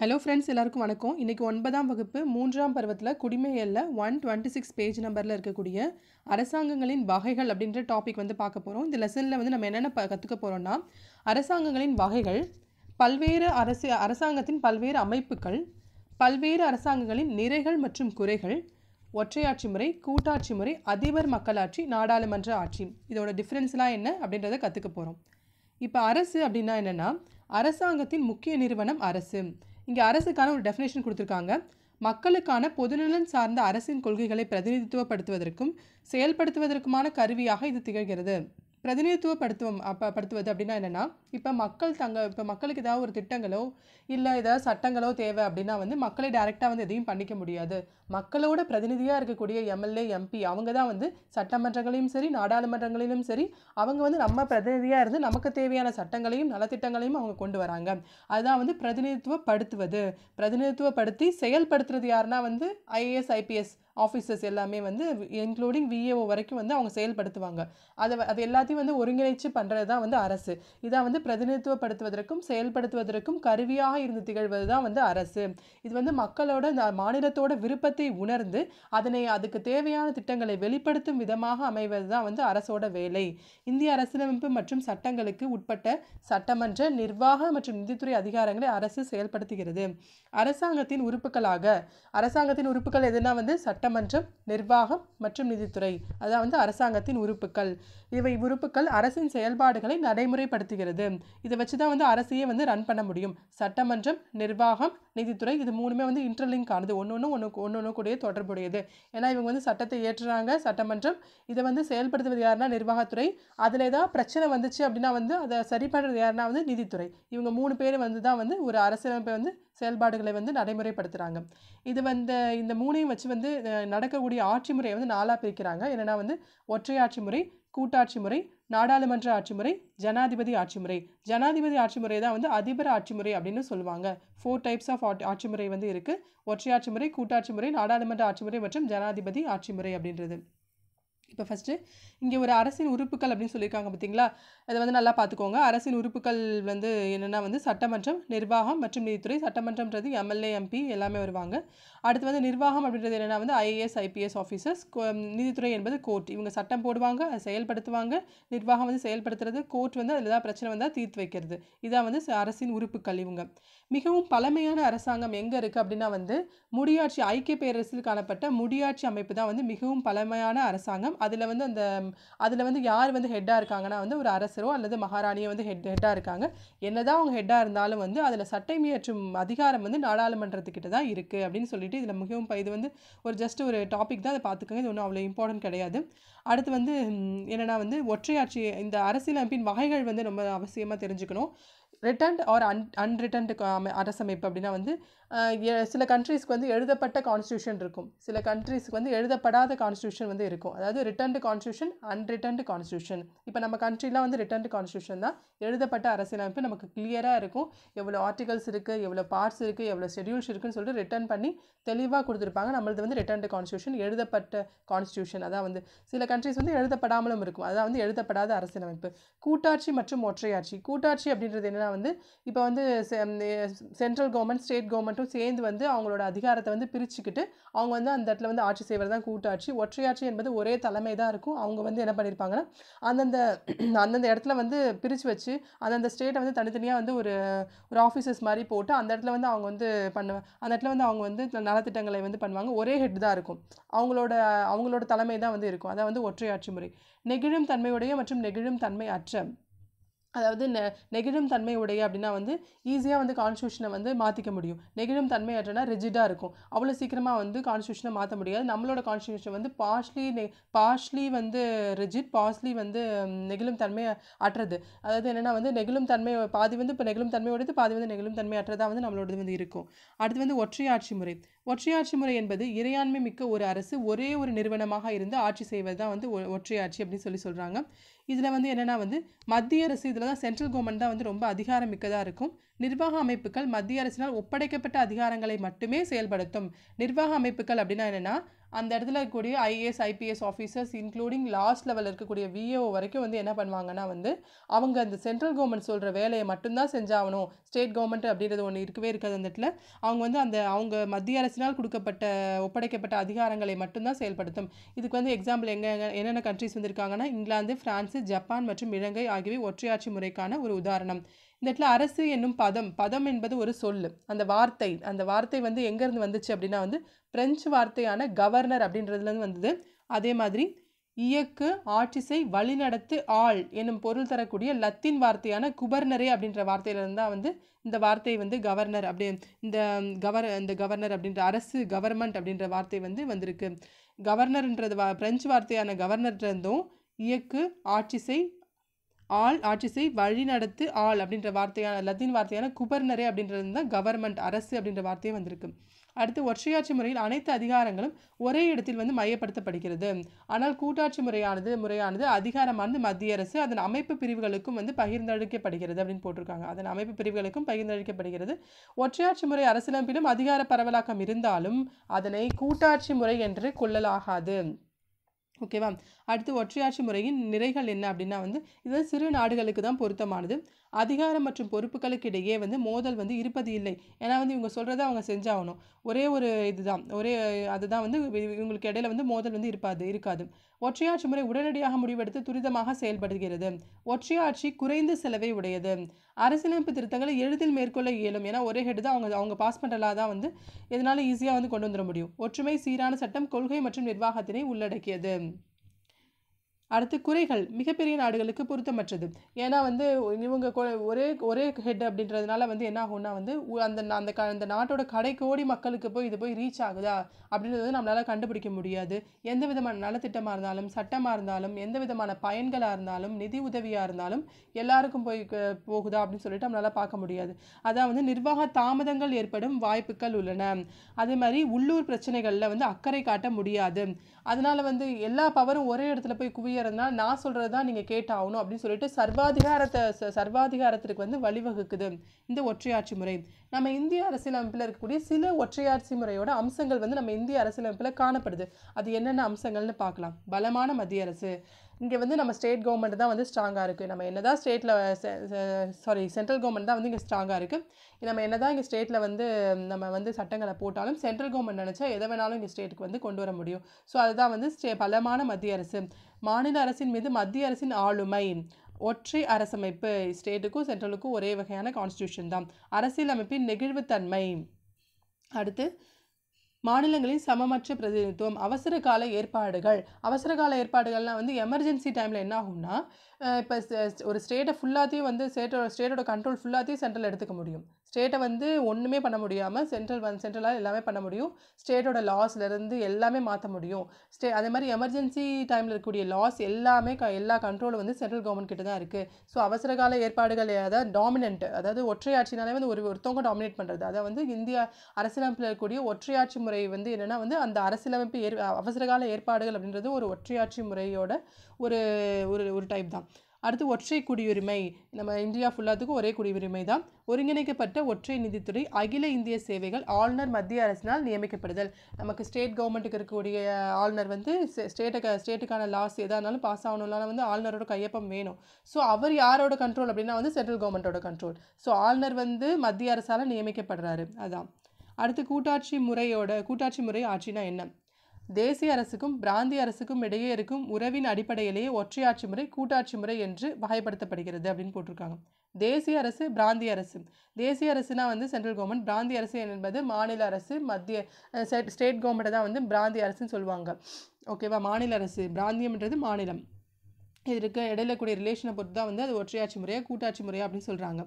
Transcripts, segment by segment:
Hello friends எல்லாருக்கும் வணக்கம். இன்றைக்கி ஒன்பதாம் வகுப்பு மூன்றாம் பருவத்தில் குடிமையல்ல ஒன் டுவெண்ட்டி சிக்ஸ் பேஜ் நம்பரில் இருக்கக்கூடிய அரசாங்கங்களின் வகைகள் அப்படின்ற டாபிக் வந்து பார்க்க போகிறோம் இந்த லெசனில் வந்து நம்ம என்னென்ன ப கற்றுக்க போகிறோம்னா அரசாங்கங்களின் வகைகள் பல்வேறு அரசு அரசாங்கத்தின் பல்வேறு அமைப்புகள் பல்வேறு அரசாங்கங்களின் நிறைகள் மற்றும் குறைகள் ஒற்றையாட்சி முறை கூட்டாட்சி முறை அதிபர் மக்களாட்சி நாடாளுமன்ற ஆட்சி. இதோட டிஃப்ரென்ஸ்லாம் என்ன அப்படின்றத கற்றுக்க போகிறோம் இப்போ அரசு அப்படின்னா என்னென்னா அரசாங்கத்தின் முக்கிய நிறுவனம் அரசு. இங்கே அரசுக்கான ஒரு டெஃபினேஷன் கொடுத்துருக்காங்க. மக்களுக்கான பொதுநலன் சார்ந்த அரசின் கொள்கைகளை பிரதிநிதித்துவப்படுத்துவதற்கும் செயல்படுத்துவதற்குமான கருவியாக இது திகழ்கிறது. பிரதிநிதித்துவப்படுத்துவோம் அப்போ படுத்துவது அப்படின்னா என்னென்னா இப்போ மக்கள் தங்க இப்போ மக்களுக்கு ஏதாவது ஒரு திட்டங்களோ இல்லை ஏதாவது சட்டங்களோ தேவை அப்படின்னா வந்து மக்களை டைரெக்டாக வந்து எதையும் பண்ணிக்க முடியாது. மக்களோட பிரதிநிதியாக இருக்கக்கூடிய எம்எல்ஏ எம்பி அவங்க தான் வந்து சட்டமன்றங்களையும் சரி நாடாளுமன்றங்களிலும் சரி அவங்க வந்து நம்ம பிரதிநிதியாக இருந்து நமக்கு தேவையான சட்டங்களையும் நலத்திட்டங்களையும் அவங்க கொண்டு வராங்க. அதுதான் வந்து பிரதிநிதித்துவப்படுத்துவது. பிரதிநிதித்துவப்படுத்தி செயல்படுத்துறது யாருன்னா வந்து ஐஏஎஸ் ஐபிஎஸ் ஆஃபீஸர்ஸ் எல்லாமே வந்து இன்க்ளூடிங் விஏஓ வரைக்கும் வந்து அவங்க செயல்படுத்துவாங்க. அதை அது எல்லாத்தையும் வந்து ஒருங்கிணைச்சு பண்ணுறது தான் வந்து அரசு. இதான் வந்து பிரதிநிதித்துவப்படுத்துவதற்கும் செயல்படுத்துவதற்கும் கருவியாக இருந்து திகழ்வது தான் வந்து அரசு. இது வந்து மக்களோட இந்த மாநிலத்தோட விருப்பத்தை உணர்ந்து அதனை அதுக்கு தேவையான திட்டங்களை வெளிப்படுத்தும் விதமாக அமைவது தான் வந்து அரசோட வேலை. இந்திய அரசியலமைப்பு மற்றும் சட்டங்களுக்கு உட்பட்ட சட்டமன்ற நிர்வாக மற்றும் நிதித்துறை அதிகாரங்களை அரசு செயல்படுத்துகிறது. அரசாங்கத்தின் உறுப்புகளாக அரசாங்கத்தின் உறுப்புகள் எதுனா வந்து சட்ட சட்டமன்றம் நிர்வாகம் மற்றும் நிதித்துறை. அதான் வந்து அரசாங்கத்தின் உறுப்புகள் இவை உறுப்புகள் அரசின் செயல்பாடுகளை நடைமுறைப்படுத்துகிறது. இதை வச்சு தான் வந்து அரசையே வந்து ரன் பண்ண முடியும். சட்டமன்றம் நிர்வாகம் நிதித்துறை இது மூணுமே வந்து இன்டர்லிங்க் ஆனது. ஒன்று ஒன்று ஒன்று ஒன்று ஒன்று கூடிய தொடர்புடையது. ஏன்னா இவங்க வந்து சட்டத்தை ஏற்றுறாங்க சட்டமன்றம். இதை வந்து செயல்படுத்துவது யாருன்னா நிர்வாகத்துறை. அதில் ஏதாவது பிரச்சனை வந்துச்சு அப்படின்னா வந்து அதை சரி பண்ணுறது யாருன்னா வந்து நிதித்துறை. இவங்க மூணு பேர் வந்து தான் வந்து ஒரு அரசியலமைப்பை வந்து செயல்பாடுகளை வந்து நடைமுறைப்படுத்துகிறாங்க இது வந்து இந்த மூணையும் வச்சு வந்து நடக்கக்கூடிய ஆட்சி முறையை வந்து நாலாக பிரிக்கிறாங்க. என்னென்னா வந்து ஒற்றையாட்சி முறை கூட்டாட்சி முறை நாடாளுமன்ற ஆட்சி முறை ஜனாதிபதி ஆட்சி முறை. ஜனாதிபதி ஆட்சி முறை தான் வந்து அதிபர் ஆட்சி முறை அப்படின்னு சொல்லுவாங்க. ஃபோர் டைப்ஸ் ஆஃப் ஆட்சி முறை வந்து இருக்குது ஒற்றையாட்சி முறை கூட்டாட்சி முறை நாடாளுமன்ற ஆட்சி முறை மற்றும் ஜனாதிபதி ஆட்சி முறை அப்படின்றது. இப்போ ஃபஸ்ட்டு இங்கே ஒரு அரசின் உறுப்புகள் அப்படின்னு சொல்லியிருக்காங்க பார்த்தீங்களா? அதை வந்து நல்லா பார்த்துக்கோங்க. அரசின் உறுப்புகள் வந்து என்னென்னா வந்து சட்டமன்றம் நிர்வாகம் மற்றும் நீதித்துறை. சட்டமன்றம்ன்றது எம்எல்ஏ எம்பி எல்லாமே வருவாங்க. அடுத்து வந்து நிர்வாகம் அப்படின்றது என்னென்னா வந்து ஐஏஎஸ் ஐபிஎஸ் ஆஃபீஸர்ஸ் நீதித்துறை என்பது கோர்ட் இவங்க சட்டம் போடுவாங்க அதை செயல்படுத்துவாங்க. நிர்வாகம் வந்து செயல்படுத்துறது கோர்ட் வந்து அதில் ஏதாவது பிரச்சனை வந்தால் தீர்த்து வைக்கிறது. இதான் வந்து அரசின் உறுப்புகள் இவங்க. மிகவும் பழமையான அரசாங்கம் எங்கே இருக்குது அப்படின்னா வந்து முடியாட்சி ஐக்கிய பேரரசில் காணப்பட்ட முடியாட்சி அமைப்பு தான் வந்து மிகவும் பழமையான அரசாங்கம். அதில் வந்து அந்த அதில் வந்து யார் வந்து ஹெட்டாக இருக்காங்கன்னா வந்து ஒரு அரசரோ அல்லது மகாராணியோ வந்து ஹெட் ஹெட்டாக இருக்காங்க. என்னதான் அவங்க ஹெட்டாக இருந்தாலும் வந்து அதில் சட்டம் இயற்றும் அதிகாரம் வந்து நாடாளுமன்றத்துக்கிட்ட தான் இருக்குது அப்படின்னு சொல்லிட்டு இதில் மிகவும் இது வந்து ஒரு ஜஸ்ட் ஒரு டாபிக் தான். அதை பார்த்துக்கோங்க. இது ஒன்றும் அவ்வளோ இம்பார்ட்டன்ட் கிடையாது. அடுத்து வந்து என்னென்னா வந்து ஒற்றையாட்சி இந்த அரசியலமைப்பின் வகைகள் வந்து ரொம்ப அவசியமாக தெரிஞ்சுக்கணும். ரிட்டர்ன்ட் ஆர் அன் அன்ரிட்டன்ட் அரசமைப்பு அப்படின்னா வந்து சில கண்ட்ரீஸ்க்கு வந்து எழுதப்பட்ட கான்ஸ்டியூஷன் இருக்கும். சில கண்ட்ரீஸ்க்கு வந்து எழுதப்படாத கான்ஸ்டியூஷன் வந்து இருக்கும். அதாவது ரிட்டர்ன்டு கான்ஸ்டியூஷன் அன்ரிட்டன்டு கான்ஸ்டியூஷன் இப்போ நம்ம கண்ட்ரிலாம் வந்து ரிட்டர்ன்டு கான்ஸ்டியூஷன் தான். எழுதப்பட்ட அரசியலமைப்பு நமக்கு கிளியராக இருக்கும். எவ்வளோ ஆர்டிகல்ஸ் இருக்குது எவ்வளோ பார்ட்ஸ் இருக்குது எவ்வளோ ஷெடியூல்ஸ் இருக்குன்னு சொல்லிட்டு ரிட்டர்ன் பண்ணி தெளிவாக கொடுத்துருப்பாங்க. நம்மளது வந்து ரிட்டர்ன்டு கான்ஸ்டியூஷன் எழுதப்பட்ட கான்ஸ்டியூஷன் அதான் வந்து சில கண்ட்ரிஸ் வந்து எழுதப்படாமலும் இருக்கும். அதான் வந்து எழுதப்படாத அரசியலமைப்பு. கூட்டாட்சி மற்றும் ஒற்றையாட்சி. கூட்டாட்சி அப்படின்றது என்னென்னா வந்து இப்போ வந்து சென்ட்ரல் கவர்மெண்ட் ஸ்டேட் கவர்மெண்ட்டும் சேர்ந்து வந்து அவங்களோட அதிகாரத்தை வந்து பிரிச்சுக்கிட்டு அவங்க வந்து அந்த இடத்துல வந்து ஆட்சி செய்வது தான் கூட்டாட்சி. ஒற்றையாட்சி என்பது ஒரே தலைமை தான் இருக்கும். அவங்க வந்து என்ன பண்ணியிருப்பாங்கன்னா அந்தந்த அந்தந்த இடத்துல வந்து பிரித்து வச்சு அந்தந்த ஸ்டேட்டை வந்து தனித்தனியாக வந்து ஒரு ஒரு ஆஃபீஸஸ் மாதிரி போட்டு அந்த இடத்துல வந்து அவங்க வந்து பண்ணுவாங்க அந்த இடத்துல வந்து அவங்க வந்து நலத்திட்டங்களை வந்து பண்ணுவாங்க. ஒரே ஹெட் தான் இருக்கும். அவங்களோட அவங்களோட தலைமை தான் வந்து இருக்கும். அதான் வந்து ஒற்றையாட்சி முறை. நெகிழும் தன்மையுடைய மற்றும் நெகிழும் தன்மை அற்ற. அதாவது நெ நெகிழும் தன்மை உடைய அப்படின்னா வந்து ஈஸியாக வந்து கான்ஸ்டியூஷனை வந்து மாற்றிக்க முடியும். நெகிழும் தன்மை அற்றனா ரிஜிடாக இருக்கும். அவ்வளோ சீக்கிரமாக வந்து கான்ஸ்டியூஷனை மாற்ற முடியாது. நம்மளோட கான்ஸ்டியூஷன் வந்து பார்ஷ்லி நெ பார்ஷ்லி வந்து ரிஜிட் பாஸ்லி வந்து நெகிழும் தன்மை அற்றது. அதாவது என்னென்னா வந்து நெகிழும் தன்மை பாதி வந்து இப்போ நெகிழும் தன்மையோடது பாதி வந்து நெகிழும் தன்மை அற்றதாக வந்து நம்மளோடது வந்து இருக்கும். அடுத்து வந்து ஒற்றையாட்சி முறை. ஒற்றையாட்சி முறை என்பது இறையாண்மை மிக்க ஒரு அரசு ஒரே ஒரு நிறுவனமாக இருந்து ஆட்சி செய்வது தான் வந்து ஒற்றையாட்சி அப்படின்னு சொல்லி சொல்கிறாங்க இதில் வந்து என்னென்னா வந்து மத்திய அரசு இதில் தான் சென்ட்ரல் கவர்மெண்ட் தான் வந்து ரொம்ப அதிகாரம் மிக்கதாக இருக்கும். நிர்வாக அமைப்புகள் மத்திய அரசினால் ஒப்படைக்கப்பட்ட அதிகாரங்களை மட்டுமே செயல்படுத்தும். நிர்வாக அமைப்புகள் அப்படின்னா என்னென்னா அந்த இடத்துல இருக்கக்கூடிய IAS IPS officers including last லெவலில் இருக்கக்கூடிய விஏஓ வரைக்கும் வந்து என்ன பண்ணுவாங்கன்னா வந்து அவங்க அந்த சென்ட்ரல் கவர்மெண்ட் சொல்கிற வேலையை மட்டும்தான் செஞ்சாகணும். ஸ்டேட் கவர்மெண்ட் அப்படின்றது ஒன்று இருக்கவே இருக்காது அந்த இடத்துல. அவங்க வந்து அந்த அவங்க மத்திய அரசினால் கொடுக்கப்பட்ட ஒப்படைக்கப்பட்ட அதிகாரங்களை மட்டும்தான் செயல்படுத்தும். இதுக்கு வந்து எக்ஸாம்பிள் எங்கே என்னென்ன கண்ட்ரிஸ் வந்திருக்காங்கன்னா இங்கிலாந்து ஃப்ரான்ஸு ஜப்பான் மற்றும் இலங்கை ஆகியவை ஒற்றையாட்சி முறைக்கான ஒரு உதாரணம். இந்த இடத்துல அரசு என்னும் பதம் பதம் என்பது ஒரு சொல் அந்த வார்த்தை அந்த வார்த்தை வந்து எங்கேருந்து வந்துச்சு அப்படின்னா வந்து பிரெஞ்சு வார்த்தையான கவர்னர் அப்படின்றதுலேருந்து வந்தது. அதே மாதிரி இயக்கு ஆட்சிசை வழிநடத்து ஆள் என்னும் பொருள் தரக்கூடிய லத்தீன் வார்த்தையான குபர்னரே அப்படின்ற வார்த்தையிலிருந்து தான் வந்து இந்த வார்த்தை வந்து கவர்னர் அப்படி இந்த கவர் இந்த கவர்னர் அப்படின்ற அரசு கவர்மெண்ட் அப்படின்ற வார்த்தை வந்து வந்திருக்கு. கவர்னர்ன்றது வா பிரெஞ்சு வார்த்தையான கவர்னர்ன்றதும் இயக்கு ஆட்சிசை ஆள் ஆட்சிசை வழிநடத்து ஆள் அப்படின்ற வார்த்தையான லத்தீன் வார்த்தையான குபர்னரே அப்படின்றது தான் கவர்மெண்ட் அரசு அப்படின்ற வார்த்தையே வந்திருக்கு. அடுத்து ஒற்றையாட்சி முறையில் அனைத்து அதிகாரங்களும் ஒரே இடத்தில் வந்து மையப்படுத்தப்படுகிறது. ஆனால் கூட்டாட்சி முறையானது முறையானது அதிகாரமானது மத்திய அரசு அதன் அமைப்பு பிரிவுகளுக்கும் வந்து பகிர்ந்தளிக்கப்படுகிறது அப்படின்னு போட்டிருக்காங்க. அதன் அமைப்பு பிரிவுகளுக்கும் பகிர்ந்தளிக்கப்படுகிறது. ஒற்றையாட்சி முறை அரசியலமைப்பிலும் அதிகார பரவலாக்கம் இருந்தாலும் அதனை கூட்டாட்சி முறை என்று கொள்ளலாகாது. ஓகேவா அடுத்து ஒற்றையாட்சி முறையின் நிறைகள் என்ன அப்படின்னா வந்து இது சிறு நாடுகளுக்கு தான் பொருத்தமானது. அதிகாரம் மற்றும் பொறுப்புகளுக்கு இடையே வந்து மோதல் வந்து இருப்பது இல்லை. ஏன்னா வந்து இவங்க சொல்கிறத அவங்க செஞ்சாகணும். ஒரே ஒரு இதுதான். ஒரே அதுதான் வந்து இவங்களுக்கு இடையில வந்து மோதல் வந்து இருப்பாது இருக்காது. ஒற்றையாட்சி முறை உடனடியாக முடிவெடுத்து துரிதமாக செயல்படுகிறது. ஒற்றையாட்சி குறைந்த செலவை உடையது. அரசியலமைப்பு திருத்தங்களை எளிதில் மேற்கொள்ள இயலும். ஏன்னா ஒரே ஹெட் தான் அவங்க அவங்க பாஸ் பண்ணலாம் தான் வந்து இதனால் ஈஸியாக வந்து கொண்டு வந்துட முடியும்? ஒற்றுமை சீரான சட்டம் கொள்கை மற்றும் நிர்வாகத்தினை உள்ளடக்கியது. அடுத்து குறைகள் மிகப்பெரிய நாடுகளுக்கு பொருத்தமற்றது. ஏன்னா வந்து இவங்க ஒரே ஒரே ஹெட் அப்படின்றதுனால வந்து என்ன ஆகும்னா வந்து அந்த அந்த க- அந்த நாட்டோட கடைக்கோடி மக்களுக்கு போய் இது போய் ரீச் ஆகுதா? அப்படின்றது நம்மளால் கண்டுபிடிக்க முடியாது. எந்த விதமான நலத்திட்டமாக இருந்தாலும் சட்டமாக இருந்தாலும் எந்த விதமான பயன்களாக இருந்தாலும் நிதி உதவியாக இருந்தாலும் எல்லாருக்கும் போய் க- போகுதா அப்படின்னு சொல்லிட்டு நம்மளால் பார்க்க முடியாது. அதான் வந்து நிர்வாக தாமதங்கள் ஏற்படும் வாய்ப்புகள் உள்ளன. அதே மாதிரி உள்ளூர் பிரச்சனைகளில் வந்து அக்கறை காட்ட முடியாது. அதனால் வந்து எல்லா பவரும் ஒரே இடத்துல போய் இருந்தால் நான் சொல்கிறது தான் நீங்கள் கேட்டாகணும் அப்படின்னு சொல்லிட்டு சர்வாதிகாரத்தை சர்வாதிகாரத்திற்கு வந்து வழிவகுக்குது இந்த ஒற்றையாட்சி முறை. நம்ம இந்திய அரசியலமைப்பில் இருக்கக்கூடிய சில ஒற்றையாட்சி முறையோட அம்சங்கள் வந்து நம்ம இந்திய அரசியலமைப்பில் காணப்படுது. அது என்னென்ன அம்சங்கள்னு பார்க்கலாம். பலமான மத்திய அரசு இங்கே வந்து நம்ம ஸ்டேட் கவர்மெண்ட் தான் வந்து ஸ்ட்ராங்காக இருக்குது நம்ம என்ன தான் ஸ்டேட்டில் சாரி சென்ட்ரல் கவர்மெண்ட் தான் வந்து இங்கே ஸ்ட்ராங்காக இருக்குது நம்ம என்ன தான் இங்கே ஸ்டேட்டில் வந்து நம்ம வந்து சட்டங்களை போட்டாலும் சென்ட்ரல் கவர்மெண்ட் நினச்சா எதை வேணாலும் இங்கே ஸ்டேட்டுக்கு வந்து கொண்டு வர முடியும். ஸோ அதுதான் வந்து ஸ்டே பலமான மத்திய அரசு. மாநில அரசின் மீது மத்திய அரசின் ஆளுமை. ஒற்றை அரசமைப்பு ஸ்டேட்டுக்கும் சென்ட்ரலுக்கும் ஒரே வகையான கான்ஸ்டியூஷன் தான். அரசியலமைப்பின் நெகிழ்வுத்தன்மை. அடுத்து மாநிலங்களின் சமமற்ற பிரதிநிதித்துவம் அவசர கால ஏற்பாடுகள். அவசர கால ஏற்பாடுகள்லாம் வந்து எமர்ஜென்சி டைமில் என்ன ஆகும்னா இப்போ ஒரு ஸ்டேட்டை ஃபுல்லாத்தையும் வந்து ஸ்டேட்டோட ஸ்டேட்டோட கண்ட்ரோல் ஃபுல்லாத்தையும் சென்ட்ரல் எடுத்துக்க முடியும். ஸ்டேட்டை வந்து ஒன்றுமே பண்ண முடியாமல் சென்ட்ரல் வந்து சென்ட்ரலாக எல்லாமே பண்ண முடியும். ஸ்டேட்டோட லாஸ்லேருந்து எல்லாமே மாற்ற முடியும். ஸ்டே அதே மாதிரி எமர்ஜென்சி டைமில் இருக்கக்கூடிய லாஸ் எல்லாமே க எல்லா கண்ட்ரோலும் வந்து சென்ட்ரல் கவர்மெண்ட் கிட்ட தான் இருக்குது ஸோ அவசர கால ஏற்பாடுகள் அதாவது டாமினன்ட் அதாவது ஒற்றையாட்சினாலே வந்து ஒரு ஒருத்தவங்க டாமினேட் பண்ணுறது அதை வந்து இந்தியா அரசியலமைப்பில் இருக்கக்கூடிய ஒற்றையாட்சி முறை வந்து என்னென்னா வந்து அந்த அரசியலமைப்பு ஏற் அவசரகால ஏற்பாடுகள் அப்படின்றது ஒரு ஒற்றையாட்சி முறையோட ஒரு ஒரு ஒரு டைப் தான். அடுத்து ஒற்றை குடியுரிமை. நம்ம இந்தியா ஃபுல்லாத்துக்கும் ஒரே குடியுரிமை தான். ஒருங்கிணைக்கப்பட்ட ஒற்றை நிதித்துறை அகில இந்திய சேவைகள் ஆளுநர் மத்திய அரசினால் நியமிக்கப்படுதல். நமக்கு ஸ்டேட் கவர்மெண்ட்டுக்கு இருக்கக்கூடிய ஆளுநர் வந்து ஸ்டேட்டுக்கு ஸ்டேட்டுக்கான லாஸ் எதாக இருந்தாலும் பாஸ் ஆகணும்னாலும் வந்து ஆளுநரோட கையொப்பம் வேணும். ஸோ அவர் யாரோட கண்ட்ரோல் அப்படின்னா வந்து சென்ட்ரல் கவர்மெண்ட்டோட கண்ட்ரோல் ஸோ ஆளுநர் வந்து மத்திய அரசால் நியமிக்கப்படுறாரு. அதான். அடுத்து கூட்டாட்சி முறையோட கூட்டாட்சி முறை ஆட்சினா என்ன? தேசிய அரசுக்கும் பிராந்திய அரசுக்கும் இடையே இருக்கும் உறவின் அடிப்படையிலேயே ஒற்றையாட்சி முறை கூட்டாட்சி முறை என்று வகைப்படுத்தப்படுகிறது அப்படின்னு போட்டிருக்காங்க. தேசிய அரசு பிராந்திய அரசு. தேசிய அரசுனா வந்து சென்ட்ரல் கவர்மெண்ட் பிராந்திய அரசு என்பது மாநில அரசு மத்திய ஸ்டேட் கவர்மெண்ட்டை தான் வந்து பிராந்திய அரசுன்னு சொல்லுவாங்க. ஓகேவா மாநில அரசு. பிராந்தியம்ன்றது மாநிலம். இதற்கு இடையில கூடிய ரிலேஷனை பொறுத்து தான் வந்து அது ஒற்றையாட்சி முறையாக கூட்டாட்சி முறையாக அப்படின்னு சொல்கிறாங்க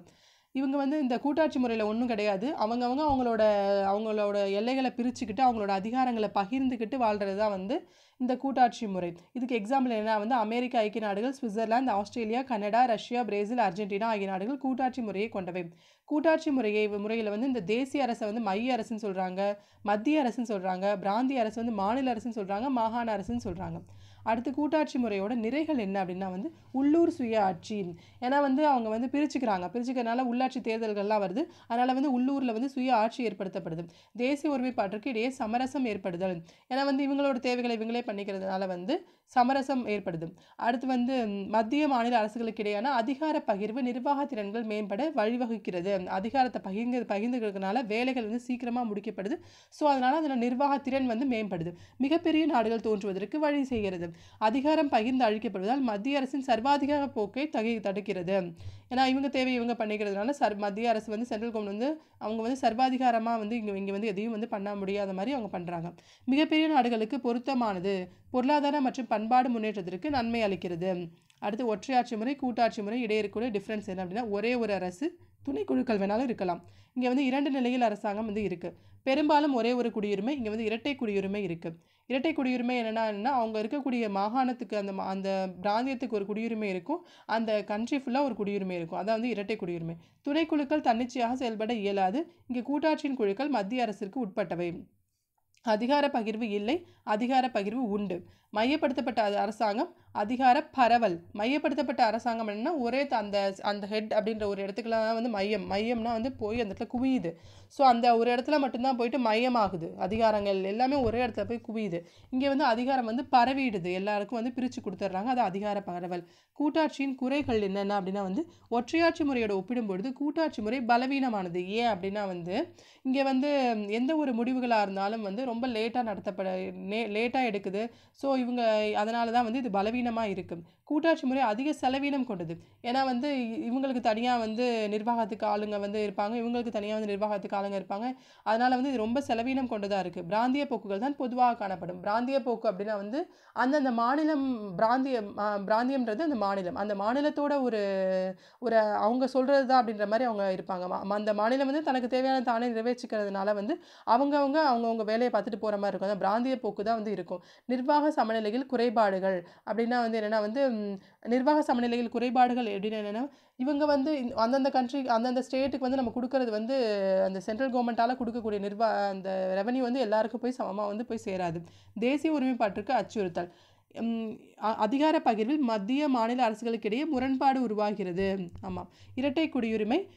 இவங்க வந்து இந்த கூட்டாட்சி முறையில் ஒன்றும் கிடையாது. அவங்கவங்க அவங்களோட அவங்களோட எல்லைகளை பிரிச்சுக்கிட்டு அவங்களோட அதிகாரங்களை பகிர்ந்துக்கிட்டு வாழ்கிறது தான் வந்து இந்த கூட்டாட்சி முறை. இதுக்கு எக்ஸாம்பிள் என்ன வந்து அமெரிக்க ஐக்கிய நாடுகள் Switzerland Australia Canada Russia Brazil Argentina ஆகிய நாடுகள் கூட்டாட்சி முறையை கொண்டவை. கூட்டாட்சி முறையை முறையில் வந்து இந்த தேசிய அரசை வந்து மைய அரசுன்னு சொல்கிறாங்க மத்திய அரசுன்னு சொல்கிறாங்க பிராந்திய அரசு வந்து மாநில அரசுன்னு சொல்கிறாங்க மாகாண அரசுன்னு சொல்கிறாங்க அடுத்து கூட்டாட்சி முறையோட நிறைகள் என்ன அப்படின்னா வந்து உள்ளூர் சுய ஆட்சி ஏன்னா வந்து அவங்க வந்து பிரிச்சுக்கிறாங்க. பிரிச்சுக்கிறனால உள்ளாட்சி தேர்தல்கள்லாம் வருது. அதனால் வந்து உள்ளூரில் வந்து சுய ஆட்சி ஏற்படுத்தப்படுது. தேசிய ஒருமைப்பாட்டிற்கு இடையே சமரசம் ஏற்படுதல். ஏன்னா வந்து இவங்களோட தேவைகளை இவங்களே பண்ணிக்கிறதுனால வந்து சமரசம் ஏற்படுது. அடுத்து வந்து மத்திய மாநில அரசுகளுக்கு இடையான அதிகார பகிர்வு நிர்வாக திறன்கள் மேம்பட வழிவகுக்கிறது. அதிகாரத்தை பகிர்ந்து பகிர்ந்துக்கிறதுனால வேலைகள் வந்து சீக்கிரமாக முடிக்கப்படுது. ஸோ அதனால் அதில் நிர்வாக திறன் வந்து மேம்படுது. மிகப்பெரிய நாடுகள் தோன்றுவதற்கு வழி செய்கிறது. அதிகாரம் பகிர்ந்து அழிக்கப்படுவதால் மத்திய அரசின் சர்வாதிகார போக்கை தகை தடுக்கிறது. ஏன்னா இவங்க தேவை இவங்க பண்ணிக்கிறதுனால சர் மத்திய அரசு வந்து சென்ட்ரல் கவர்மெண்ட் வந்து அவங்க வந்து சர்வாதிகாரமாக வந்து இங்கே இங்கே வந்து எதையும் வந்து பண்ண முடியாத மாதிரி அவங்க பண்ணுறாங்க மிகப்பெரிய நாடுகளுக்கு பொருத்தமானது பொருளாதார மற்றும் பண்பாடு முன்னேற்றத்திற்கு நன்மை அளிக்கிறது. அடுத்து ஒற்றையாட்சி முறை கூட்டாட்சி முறை இடையே டிஃப்ரென்ஸ் என்ன அப்படின்னா ஒரே ஒரு அரசு துணைக்குழுக்கள் வேணாலும் இருக்கலாம். இங்கே வந்து இரண்டு நிலையில் அரசாங்கம் வந்து இருக்குது பெரும்பாலும் ஒரே ஒரு குடியுரிமை இங்கே வந்து இரட்டை குடியுரிமை இருக்குது இரட்டை குடியுரிமை என்னென்னா அவங்க இருக்கக்கூடிய மாகாணத்துக்கு அந்த அந்த பிராந்தியத்துக்கு ஒரு குடியுரிமை இருக்கும். அந்த கண்ட்ரி ஃபுல்லாக ஒரு குடியுரிமை இருக்கும். அதான் வந்து இரட்டை குடியுரிமை. துணைக்குழுக்கள் தன்னிச்சையாக செயல்பட இயலாது. இங்கே கூட்டாட்சியின் குழுக்கள் மத்திய அரசிற்கு உட்பட்டவை. அதிகார பகிர்வு இல்லை அதிகார பகிர்வு உண்டு. மையப்படுத்தப்பட்ட அரசாங்கம் அதிகார பரவல் மையப்படுத்தப்பட்ட அரசாங்கம் என்னென்னா ஒரே அந்த அந்த ஹெட் அப்படின்ற ஒரு இடத்துக்குலாம் வந்து மையம். மையம்னா வந்து போய் அந்த இடத்துல குவியுது. ஸோ அந்த ஒரு இடத்துல மட்டும்தான் போயிட்டு மையமாகுது. அதிகாரங்கள் எல்லாமே ஒரே இடத்துல போய் குவியுது. இங்கே வந்து அதிகாரம் வந்து பரவிடுது. எல்லாருக்கும் வந்து பிரித்து கொடுத்துட்றாங்க அது அதிகார பரவல் கூட்டாட்சியின் குறைகள் என்னென்ன அப்படின்னா வந்து ஒற்றையாட்சி முறையோட ஒப்பிடும்பொழுது கூட்டாட்சி முறை பலவீனமானது. ஏன் அப்படின்னா வந்து இங்கே வந்து எந்த ஒரு முடிவுகளாக இருந்தாலும் வந்து ரொம்ப லேட்டாக நடத்தப்பட நே லேட்டாக எடுக்குது. ஸோ இவங்க அதனால தான் வந்து இது பலவீனமாக இருக்குது கூட்டாட்சி முறை அதிக செலவீனம் கொண்டது. ஏன்னா வந்து இவங்களுக்கு தனியாக வந்து நிர்வாகத்துக்கு ஆளுங்க வந்து இருப்பாங்க. இவங்களுக்கு தனியாக வந்து நிர்வாகத்துக்கு ஆளுங்க இருப்பாங்க. அதனால் வந்து இது ரொம்ப செலவீனம் கொண்டதாக இருக்குது பிராந்திய போக்குகள் தான் பொதுவாக காணப்படும். பிராந்திய போக்கு அப்படின்னா வந்து அந்தந்த மாநிலம் பிராந்தியம் பிராந்தியம்ன்றது அந்த மாநிலம். அந்த மாநிலத்தோட ஒரு ஒரு அவங்க சொல்கிறது தான் அப்படின்ற மாதிரி அவங்க இருப்பாங்க. அந்த மாநிலம் வந்து தனக்கு தேவையான தானே நிறைவேற்றிக்கிறதுனால வந்து அவங்கவுங்க அவங்கவுங்க வேலையை பார்த்துட்டு போகிற மாதிரி இருக்கும். அந்த பிராந்திய போக்கு தான் வந்து இருக்கும். நிர்வாக சமநிலையில் குறைபாடுகள். அப்படின்னா வந்து என்னென்னா வந்து நிர்வாக சமநிலையில் குறைபாடுகள் எப்படின்னு என்னென்னா இவங்க வந்து இந்த- அந்தந்த கண்ட்ரி அந்தந்த ஸ்டேட்டுக்கு வந்து நம்ம கொடுக்கறது வந்து அந்த சென்ட்ரல் கவர்மெண்ட்டால் கொடுக்கக்கூடிய நிர்வா அந்த ரெவன்யூ வந்து எல்லாருக்கும் போய் சமமாக வந்து போய் சேராது. தேசிய உரிமைப்பாட்டிற்கு அச்சுறுத்தல். அ- அதிகார பகிர்வில் மத்திய மாநில அரசுகளுக்கிடையே முரண்பாடு உருவாகிறது. ஆமாம். இரட்டை குடியுரிமை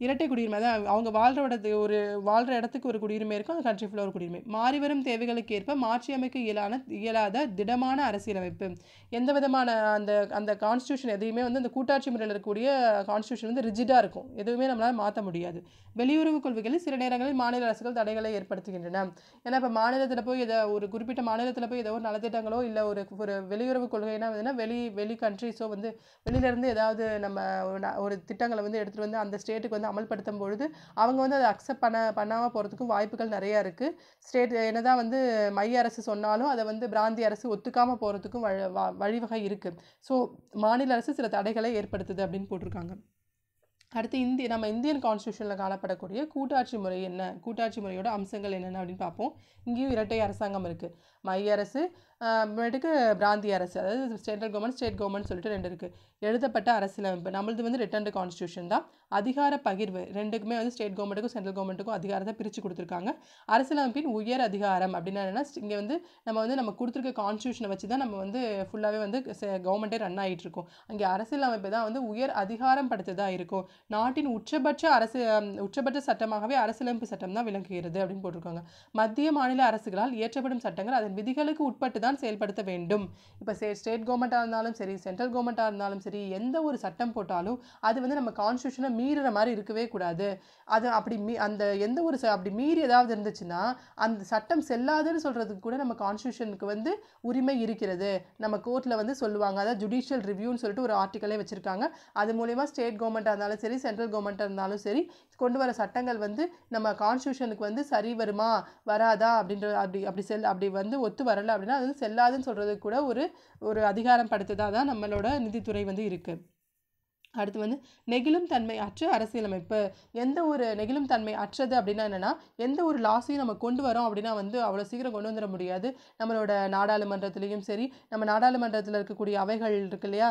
இரட்டை குடியுரிமை அதான் அவங்க வாழ்கிற இடத்துக்கு ஒரு வாழ்கிற இடத்துக்கு ஒரு குடியுரிமை இருக்கும் அந்த கண்ட்ரி ஃபுல்லாக ஒரு குடியுரிமை. மாறி வரும் தேவைகளுக்கு ஏற்ப மாற்றி அமைக்க இயலான இயலாத திடமான அரசியலமைப்பு. எந்த விதமான அந்த அந்த கான்ஸ்டியூஷன் எதையுமே வந்து அந்த கூட்டாட்சி முறையில் இருக்கக்கூடிய கான்ஸ்டியூஷன் வந்து ரிஜிடாக இருக்கும். எதுவுமே நம்மளால் மாற்ற முடியாது. வெளியுறவு கொள்கைகளில் சில நேரங்களில் மாநில அரசுகள் தடைகளை ஏற்படுத்துகின்றன. ஏன்னா இப்போ மாநிலத்தில் போய் ஏதோ ஒரு குறிப்பிட்ட மாநிலத்தில் போய் ஏதோ ஒரு நலத்திட்டங்களோ இல்லை ஒரு ஒரு வெளியுறவு கொள்கைனா வந்து வெளி வெளி கண்ட்ரிஸோ வந்து வெளியிலேருந்து ஏதாவது நம்ம ஒரு ந- ஒரு திட்டங்களை வந்து எடுத்துகிட்டு வந்து அந்த ஸ்டேட்டுக்கு வந்து அமல்படுத்தும் பொழுது அவங்க வந்து அதை அக்செப்ட் பண்ண பண்ணாமல் போகிறதுக்கும் வாய்ப்புகள் நிறையா இருக்குது ஸ்டேட் என்னதான் வந்து மைய அரசு சொன்னாலும் அதை வந்து பிராந்திய அரசு ஒத்துக்காமல் போகிறதுக்கும் வழி வ- வழிவகை இருக்குது ஸோ மாநில அரசு சில தடைகளை ஏற்படுத்துது அப்படின்னு போட்டிருக்காங்க. அடுத்து இந்திய நம்ம இந்தியன் கான்ஸ்டியூஷனில் காணப்படக்கூடிய கூட்டாட்சி முறை என்ன? கூட்டாட்சி முறையோட அம்சங்கள் என்னென்ன அப்படின்னு பார்ப்போம். இங்கேயும் இரட்டை அரசாங்கம் இருக்குது மைய அரசு அப்புறமேட்டுக்கு பிராந்திய அரசு அதாவது சென்ட்ரல் கவர்மெண்ட் ஸ்டேட் கவர்மெண்ட் சொல்லிட்டு ரெண்டு இருக்குது எழுதப்பட்ட அரசியலமைப்பு. நம்மளது வந்து ரிட்டர்ன் கான்ஸ்டியூஷன் தான். அதிகார பகிர்வு ரெண்டுக்குமே வந்து ஸ்டேட் கவர்மெண்ட்டுக்கும் சென்ட்ரல் கவர்மெண்ட்டுக்கும் அதிகாரத்தை பிரித்து கொடுத்துருக்காங்க. அரசியலமைப்பின் உயர் அதிகாரம் அப்படின்னா என்னன்னா இங்கே வந்து நம்ம வந்து நம்ம கொடுத்துருக்க கான்ஸ்டியூஷனை வச்சு தான் நம்ம வந்து ஃபுல்லாகவே வந்து கவர்மெண்ட்டே ரன் ஆகிட்டு இருக்கோம். அங்கே அரசியலமைப்பு தான் வந்து உயர் அதிகாரம் படுத்ததாக இருக்கும். நாட்டின் உச்சபட்ச அரசு உச்சபட்ச சட்டமாகவே அரசியலமைப்பு சட்டம் தான் விளங்குகிறது அப்படின்னு போட்டிருக்காங்க. மத்திய மாநில அரசுகளால் இயற்றப்படும் சட்டங்கள் அதன் விதிகளுக்கு உட்பட்டு தான் செயல்படுத்த வேண்டும். இப்போ சே ஸ்டேட் கவர்மெண்ட்டாக இருந்தாலும் சரி சென்ட்ரல் கவர்மெண்ட்டாக இருந்தாலும் சரி எந்த ஒரு சட்டம் போட்டாலும் அது வந்து நம்ம கான்ஸ்டியூஷனை மீறுற மாதிரி இருக்கவே கூடாது. அது அப்படி மீ அந்த எந்த ஒரு ச- அப்படி மீறி ஏதாவது இருந்துச்சுன்னா அந்த சட்டம் செல்லாதுன்னு சொல்கிறதுக்கு கூட நம்ம கான்ஸ்டியூஷனுக்கு வந்து உரிமை இருக்கிறது. நம்ம கோர்ட்டில் வந்து சொல்லுவாங்க அதாவது ஜுடிஷியல் ரிவ்யூன்னு சொல்லிட்டு ஒரு ஆர்டிக்கலே வச்சுருக்காங்க. அது மூலயமா ஸ்டேட் கவர்மெண்ட்டாக இருந்தாலும் சரி சென்ட்ரல் கவர்மெண்ட்டாக இருந்தாலும் சரி கொண்டு வர சட்டங்கள் வந்து நம்ம கான்ஸ்டியூஷனுக்கு வந்து சரி வருமா வராதா அப்படின்ற அப்படி அப்படி செல் அப்படி வந்து ஒத்து வரலை அப்படின்னா அது செல்லாதுன்னு சொல்கிறதுக்கு கூட ஒரு ஒரு அதிகாரம் படுத்ததாக தான் நம்மளோட நிதித்துறை வந்து இருக்குது அடுத்து வந்து நெகிழும் தன்மை அற்ற அரசியலமைப்பு. எந்த ஒரு நெகிழும் தன்மை அற்றது அப்படின்னா என்னென்னா எந்த ஒரு லாஸையும் நம்ம கொண்டு வரோம் அப்படின்னா வந்து அவ்வளோ சீக்கிரம் கொண்டு வந்துட முடியாது. நம்மளோட நாடாளுமன்றத்துலேயும் சரி நம்ம நாடாளுமன்றத்தில் இருக்கக்கூடிய அவைகள் இருக்கு இல்லையா?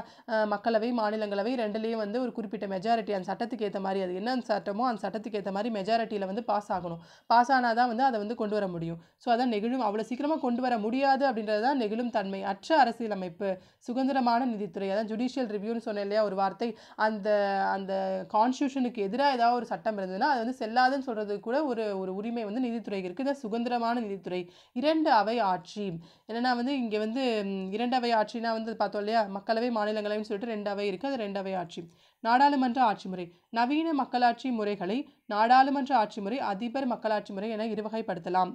மக்களவை மாநிலங்களவை ரெண்டுலேயும் வந்து ஒரு குறிப்பிட்ட மெஜாரிட்டி அந்த சட்டத்துக்கு ஏற்ற மாதிரி அது என்ன சட்டமோ அந்த சட்டத்துக்கு ஏற்ற மாதிரி மெஜாரிட்டியில் வந்து பாஸ் ஆகணும். பாஸ் ஆனால் தான் வந்து அதை வந்து கொண்டு வர முடியும். ஸோ அதான் நெகிழும் அவ்வளோ சீக்கிரமாக கொண்டு வர முடியாது அப்படின்றது தான் நெகிழும் தன்மை அற்ற அரசியலமைப்பு. சுதந்திரமான நிதித்துறை அதான் ஜுடிஷியல் ரிவ்யூன்னு சொன்னேன் இல்லையா ஒரு வார்த்தை. அந்த அந்த கான்ஸ்டியூஷனுக்கு எதிராக ஏதாவது ஒரு சட்டம் இருந்ததுன்னா அது வந்து செல்லாதுன்னு சொல்கிறது கூட ஒரு ஒரு உரிமை வந்து நீதித்துறைக்கு இருக்குது இது சுதந்திரமான நீதித்துறை. இரண்டு அவை ஆட்சி. என்னன்னா வந்து இங்கே வந்து இரண்டு அவை ஆட்சினா வந்து பார்த்தோம் இல்லையா? மக்களவை மாநிலங்களவைன்னு சொல்லிட்டு ரெண்டு அவை இருக்குது அது ரெண்டு அவை ஆட்சி. நாடாளுமன்ற ஆட்சி முறை. நவீன மக்களாட்சி முறைகளை நாடாளுமன்ற ஆட்சி முறை அதிபர் மக்களாட்சி முறை என இருவகைப்படுத்தலாம்.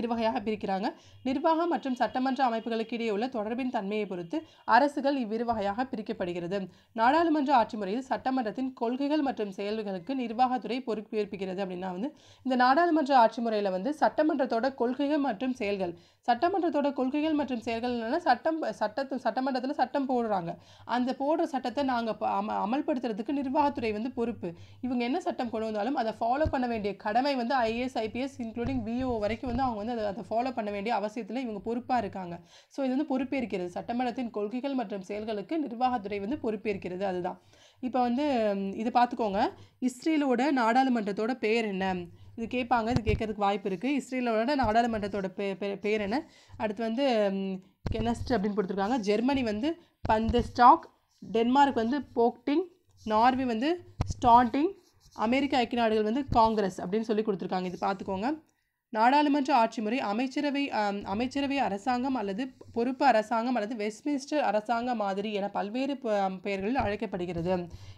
இருவகையாக பிரிக்கிறாங்க. நிர்வாகம் மற்றும் சட்டமன்ற அமைப்புகளுக்கு இடையே உள்ள தொடர்பின் தன்மையை பொறுத்து அரசுகள் இவ்விருவகையாக பிரிக்கப்படுகிறது. நாடாளுமன்ற ஆட்சி முறையில் சட்டமன்றத்தின் கொள்கைகள் மற்றும் செயல்களுக்கு நிர்வாகத்துறை பொறுப்பேற்கிறது அப்படின்னா வந்து இந்த நாடாளுமன்ற ஆட்சி முறையில் வந்து சட்டமன்றத்தோட கொள்கைகள் மற்றும் செயல்கள். சட்டமன்றத்தோட கொள்கைகள் மற்றும் செயல்கள் என்னன்னா சட்டம் சட்டத்து சட்டமன்றத்தில் சட்டம் போடுறாங்க. அந்த போடுற சட்டத்தை நாங்கள் அம அமல்படுத்துறதுக்கு நிர்வாகத்துறை வந்து பொறுப்பு. இவங்க என்ன சட்டம் கொண்டு வந்தாலும் அதை ஃபாலோ பண்ண வேண்டிய கடமை வந்து ஐஏஎஸ் ஐபிஎஸ் இன்க்ளூடிங் பிஓ வரைக்கும் வந்து அவங்க வந்து அதை அதை ஃபாலோ பண்ண வேண்டிய அவசியத்தில் இவங்க பொறுப்பாக இருக்காங்க. ஸோ இது வந்து பொறுப்பேற்கிறது. சட்டமன்றத்தின் கொள்கைகள் மற்றும் செயல்களுக்கு நிர்வாகத்துறை வந்து பொறுப்பேற்கிறது அதுதான். இப்போ வந்து இது பார்த்துக்கோங்க. இஸ்ரேலோட நாடாளுமன்றத்தோட பேர் என்ன? இது கேட்பாங்க இது கேட்கறதுக்கு வாய்ப்பு இருக்குது இஸ்ரேலோட நாடாளுமன்றத்தோட பே- பேர் என்ன? அடுத்து வந்து கெனஸ்ட் அப்படின்னு கொடுத்துருக்காங்க. ஜெர்மனி வந்து பந்தஸ்டாக் டென்மார்க் வந்து போக்டிங் நார்வே வந்து ஸ்டாண்டிங் அமெரிக்க ஐக்கிய நாடுகள் வந்து காங்கிரஸ் அப்படின்னு சொல்லி கொடுத்துருக்காங்க. இது பார்த்துக்கோங்க. நாடாளுமன்ற ஆட்சி முறை அமைச்சரவை அமைச்சரவை அரசாங்கம் அல்லது பொறுப்பு அரசாங்கம் அல்லது வெஸ்ட்மின்ஸ்டர் அரசாங்க மாதிரி என பல்வேறு பெயர்களில் அழைக்கப்படுகிறது.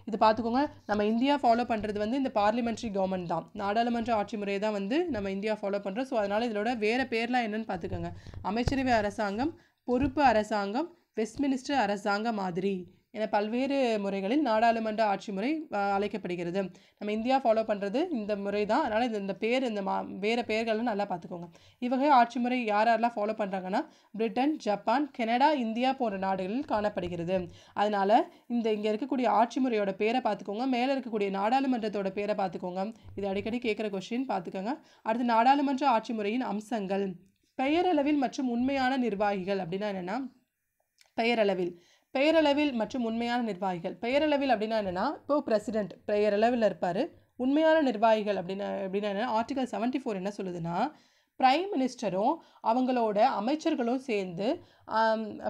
இது பார்த்துக்கோங்க. நம்ம இந்தியா ஃபாலோ பண்ணுறது வந்து இந்த பார்லிமெண்ட்ரி கவர்மெண்ட் தான். நாடாளுமன்ற ஆட்சி முறையை தான் வந்து நம்ம இந்தியா ஃபாலோ பண்ணுறோம் ஸோ அதனால் இதோட வேறு பேர்லாம் என்னென்னு பார்த்துக்கோங்க. அமைச்சரவை அரசாங்கம் பொறுப்பு அரசாங்கம் வெஸ்ட்மினிஸ்டர் அரசாங்க மாதிரி. என பல்வேறு முறைகளில் நாடாளுமன்ற ஆட்சி முறை அழைக்கப்படுகிறது. நம்ம இந்தியா ஃபாலோ பண்ணுறது இந்த முறை தான். அதனால் இந்த இந்த பேர் இந்த மா வேறு பெயர்கள்லாம் நல்லா பார்த்துக்கோங்க. இவ்வகை ஆட்சி முறை யார் யாரெல்லாம் ஃபாலோ பண்ணுறாங்கன்னா பிரிட்டன் ஜப்பான் கனடா இந்தியா போன்ற நாடுகளில் காணப்படுகிறது. அதனால் இந்த இங்கே இருக்கக்கூடிய ஆட்சி முறையோட பேரை பார்த்துக்கோங்க. மேலே இருக்கக்கூடிய நாடாளுமன்றத்தோட பேரை பார்த்துக்கோங்க. இது அடிக்கடி கேட்குற கொஸ்டின் பார்த்துக்கோங்க. அடுத்து நாடாளுமன்ற ஆட்சி முறையின் அம்சங்கள். பெயரளவில் மற்றும் உண்மையான நிர்வாகிகள் அப்படின்னா என்னென்னா பெயரளவில். பெயரளவில் மற்றும் உண்மையான நிர்வாகிகள். பெயரளவில் அப்படின்னா என்னென்னா இப்போ பிரசிடென்ட் பெயரளவில் இருப்பார். உண்மையான நிர்வாகிகள் அப்படின்னா அப்படின்னா என்ன? ஆர்டிகல் செவன்ட்டி ஃபோர் என்ன சொல்லுதுன்னா பிரைம் மினிஸ்டரும் அவங்களோட அமைச்சர்களும் சேர்ந்து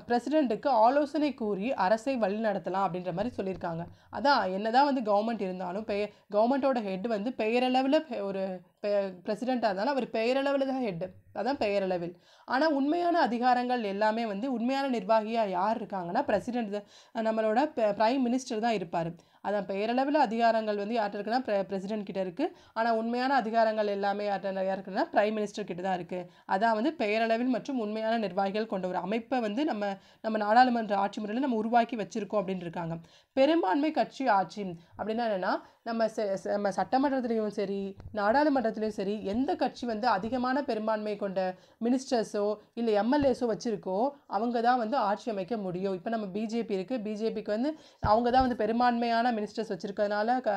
பிரசிடெண்ட்டுக்கு ஆலோசனை கூறி அரசை வழிநடத்தலாம் அப்படின்ற மாதிரி சொல்லியிருக்காங்க. அதான் என்னதான் வந்து கவர்மெண்ட் இருந்தாலும் பெய கவர்மெண்ட்டோட ஹெட் வந்து பெயரளவில் பெ- ஒரு பிரசிடெண்ட்டாக இருந்தாலும் அவர் பெயரளவில் தான் ஹெட்டு அதான் பெயரளவில். ஆனால் உண்மையான அதிகாரங்கள் எல்லாமே வந்து உண்மையான நிர்வாகியாக யார் இருக்காங்கன்னா பிரசிடெண்ட் நம்மளோட பிரைம் மினிஸ்டர் தான் இருப்பார். அதான் பெயரளவில் அதிகாரங்கள் வந்து யார்கிட்ட இருக்குன்னா ப்ரெ பிரசிடென்ட் கிட்ட இருக்குது ஆனால் உண்மையான அதிகாரங்கள் எல்லாமே யார்கிட்ட இருக்குன்னா பிரைம் மினிஸ்டர் கிட்ட தான் இருக்குது அதான் வந்து பெயரளவில் மற்றும் உண்மையான நிர்வாகிகள் கொண்ட ஒரு அமைப்பை வந்து நம்ம நம்ம நாடாளுமன்ற ஆட்சி முறையில் நம்ம உருவாக்கி வச்சுருக்கோம் அப்படின்னு இருக்காங்க. பெரும்பான்மை கட்சி ஆட்சி அப்படின்னா என்னென்னா நம்ம செ- நம்ம சட்டமன்றத்துலேயும் சரி நாடாளுமன்றத்துலேயும் சரி எந்த கட்சி வந்து அதிகமான பெரும்பான்மை கொண்ட மினிஸ்டர்ஸோ இல்லை எம்எல்ஏஸோ வச்சுருக்கோ அவங்க தான் வந்து ஆட்சி அமைக்க முடியும். இப்போ நம்ம பிஜேபி இருக்குது பிஜேபிக்கு வந்து அவங்க தான் வந்து பெரும்பான்மையான மினிஸ்டர்ஸ் வச்சுருக்கிறதுனால க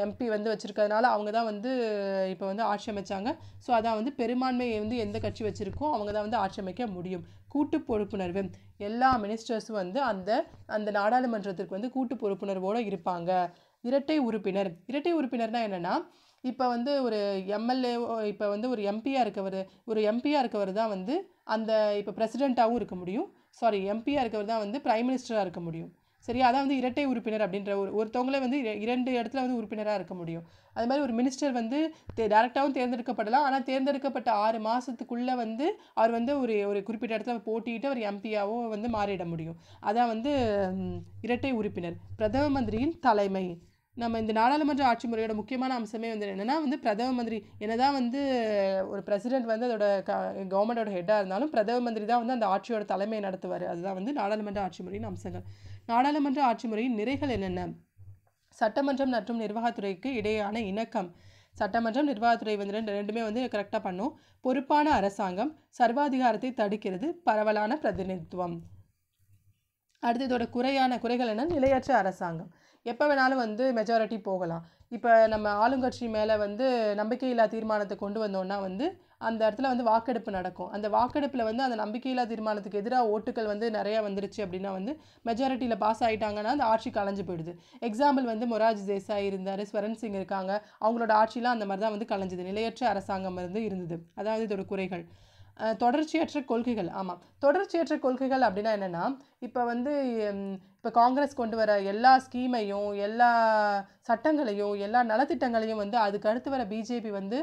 எம்பி வந்து வச்சுருக்கிறதுனால அவங்க தான் வந்து இப்போ வந்து ஆட்சி அமைச்சாங்க. ஸோ அதான் வந்து பெரும்பான்மையை வந்து எந்த கட்சி வச்சுருக்கோ அவங்க தான் வந்து ஆட்சி அமைக்க முடியும். கூட்டு பொறுப்புணர்வு. எல்லா மினிஸ்டர்ஸும் வந்து அந்த அந்த நாடாளுமன்றத்திற்கு வந்து கூட்டு பொறுப்புணர்வோடு இருப்பாங்க. இரட்டை உறுப்பினர். இரட்டை உறுப்பினர்னால் என்னென்னா இப்போ வந்து ஒரு எம்எல்ஏ இப்போ வந்து ஒரு எம்பியாக இருக்கவர் ஒரு எம்பியாக இருக்கவர் தான் வந்து அந்த இப்போ பிரசிடெண்ட்டாகவும் இருக்க முடியும். சாரி எம்பியாக இருக்கவர் தான் வந்து பிரைம் மினிஸ்டராக இருக்க முடியும். சரியா? அதான் வந்து இரட்டை உறுப்பினர் அப்படின்ற ஒரு ஒருத்தவங்களே வந்து இரண்டு இடத்துல வந்து உறுப்பினராக இருக்க முடியும். அது மாதிரி ஒரு மினிஸ்டர் வந்து தே டேரெக்டாகவும் தேர்ந்தெடுக்கப்படலாம். ஆனால் தேர்ந்தெடுக்கப்பட்ட ஆறு மாதத்துக்குள்ளே வந்து அவர் வந்து ஒரு ஒரு குறிப்பிட்ட இடத்துல போட்டியிட்டு அவர் எம்பியாவோ வந்து மாறிட முடியும். அதான் வந்து இரட்டை உறுப்பினர். பிரதம மந்திரியின் தலைமை. நம்ம இந்த நாடாளுமன்ற ஆட்சி முறையோட முக்கியமான அம்சமே வந்து என்னென்னா வந்து பிரதம மந்திரி என்னதான் வந்து ஒரு பிரசிடென்ட் வந்து அதோட க கவர்மெண்டோட ஹெட்டாக இருந்தாலும் பிரதம மந்திரி தான் வந்து அந்த ஆட்சியோட தலைமையை நடத்துவார். அதுதான் வந்து நாடாளுமன்ற ஆட்சி முறையின் அம்சங்கள். நாடாளுமன்ற ஆட்சி முறையின் நிறைகள் என்னென்ன? சட்டமன்றம் மற்றும் நிர்வாகத்துறைக்கு இடையேயான இணக்கம். சட்டமன்றம் நிர்வாகத்துறை வந்து ரெண்டு ரெண்டுமே வந்து கரெக்டாக பண்ணும். பொறுப்பான அரசாங்கம் சர்வாதிகாரத்தை தடுக்கிறது பரவலான பிரதிநிதித்துவம். அடுத்ததோட குறையான குறைகள் என்ன? நிலையற்ற அரசாங்கம். எப்போ வேணாலும் வந்து மெஜாரிட்டி போகலாம். இப்போ நம்ம ஆளுங்கட்சி மேலே வந்து நம்பிக்கையில்லா தீர்மானத்தை கொண்டு வந்தோன்னா வந்து அந்த இடத்துல வந்து வாக்கெடுப்பு நடக்கும். அந்த வாக்கெடுப்பில் வந்து அந்த நம்பிக்கையில்லா தீர்மானத்துக்கு எதிராக ஓட்டுகள் வந்து நிறையா வந்துருச்சு அப்படின்னா வந்து மெஜாரிட்டியில் பாஸ் ஆகிட்டாங்கன்னா அந்த ஆட்சி கலைஞ்சு போயிடுது. எக்ஸாம்பிள் வந்து மொராஜ் தேசாய் இருந்தார் ஸ்வரன் சிங் இருக்காங்க. அவங்களோட ஆட்சிலாம் அந்த மாதிரி தான் வந்து கலைஞ்சுது. நிலையற்ற அரசாங்கம் வந்து இருந்தது. அதாவது இதோட குறைகள். தொடர்ச்சியற்ற கொள்கைகள். ஆமாம் தொடர்ச்சியற்ற கொள்கைகள் அப்படின்னா என்னென்னா இப்போ வந்து இப்போ காங்கிரஸ் கொண்டு வர எல்லா ஸ்கீமையும் எல்லா சட்டங்களையும் எல்லா நலத்திட்டங்களையும் வந்து அதுக்கு அடுத்து வர பிஜேபி வந்து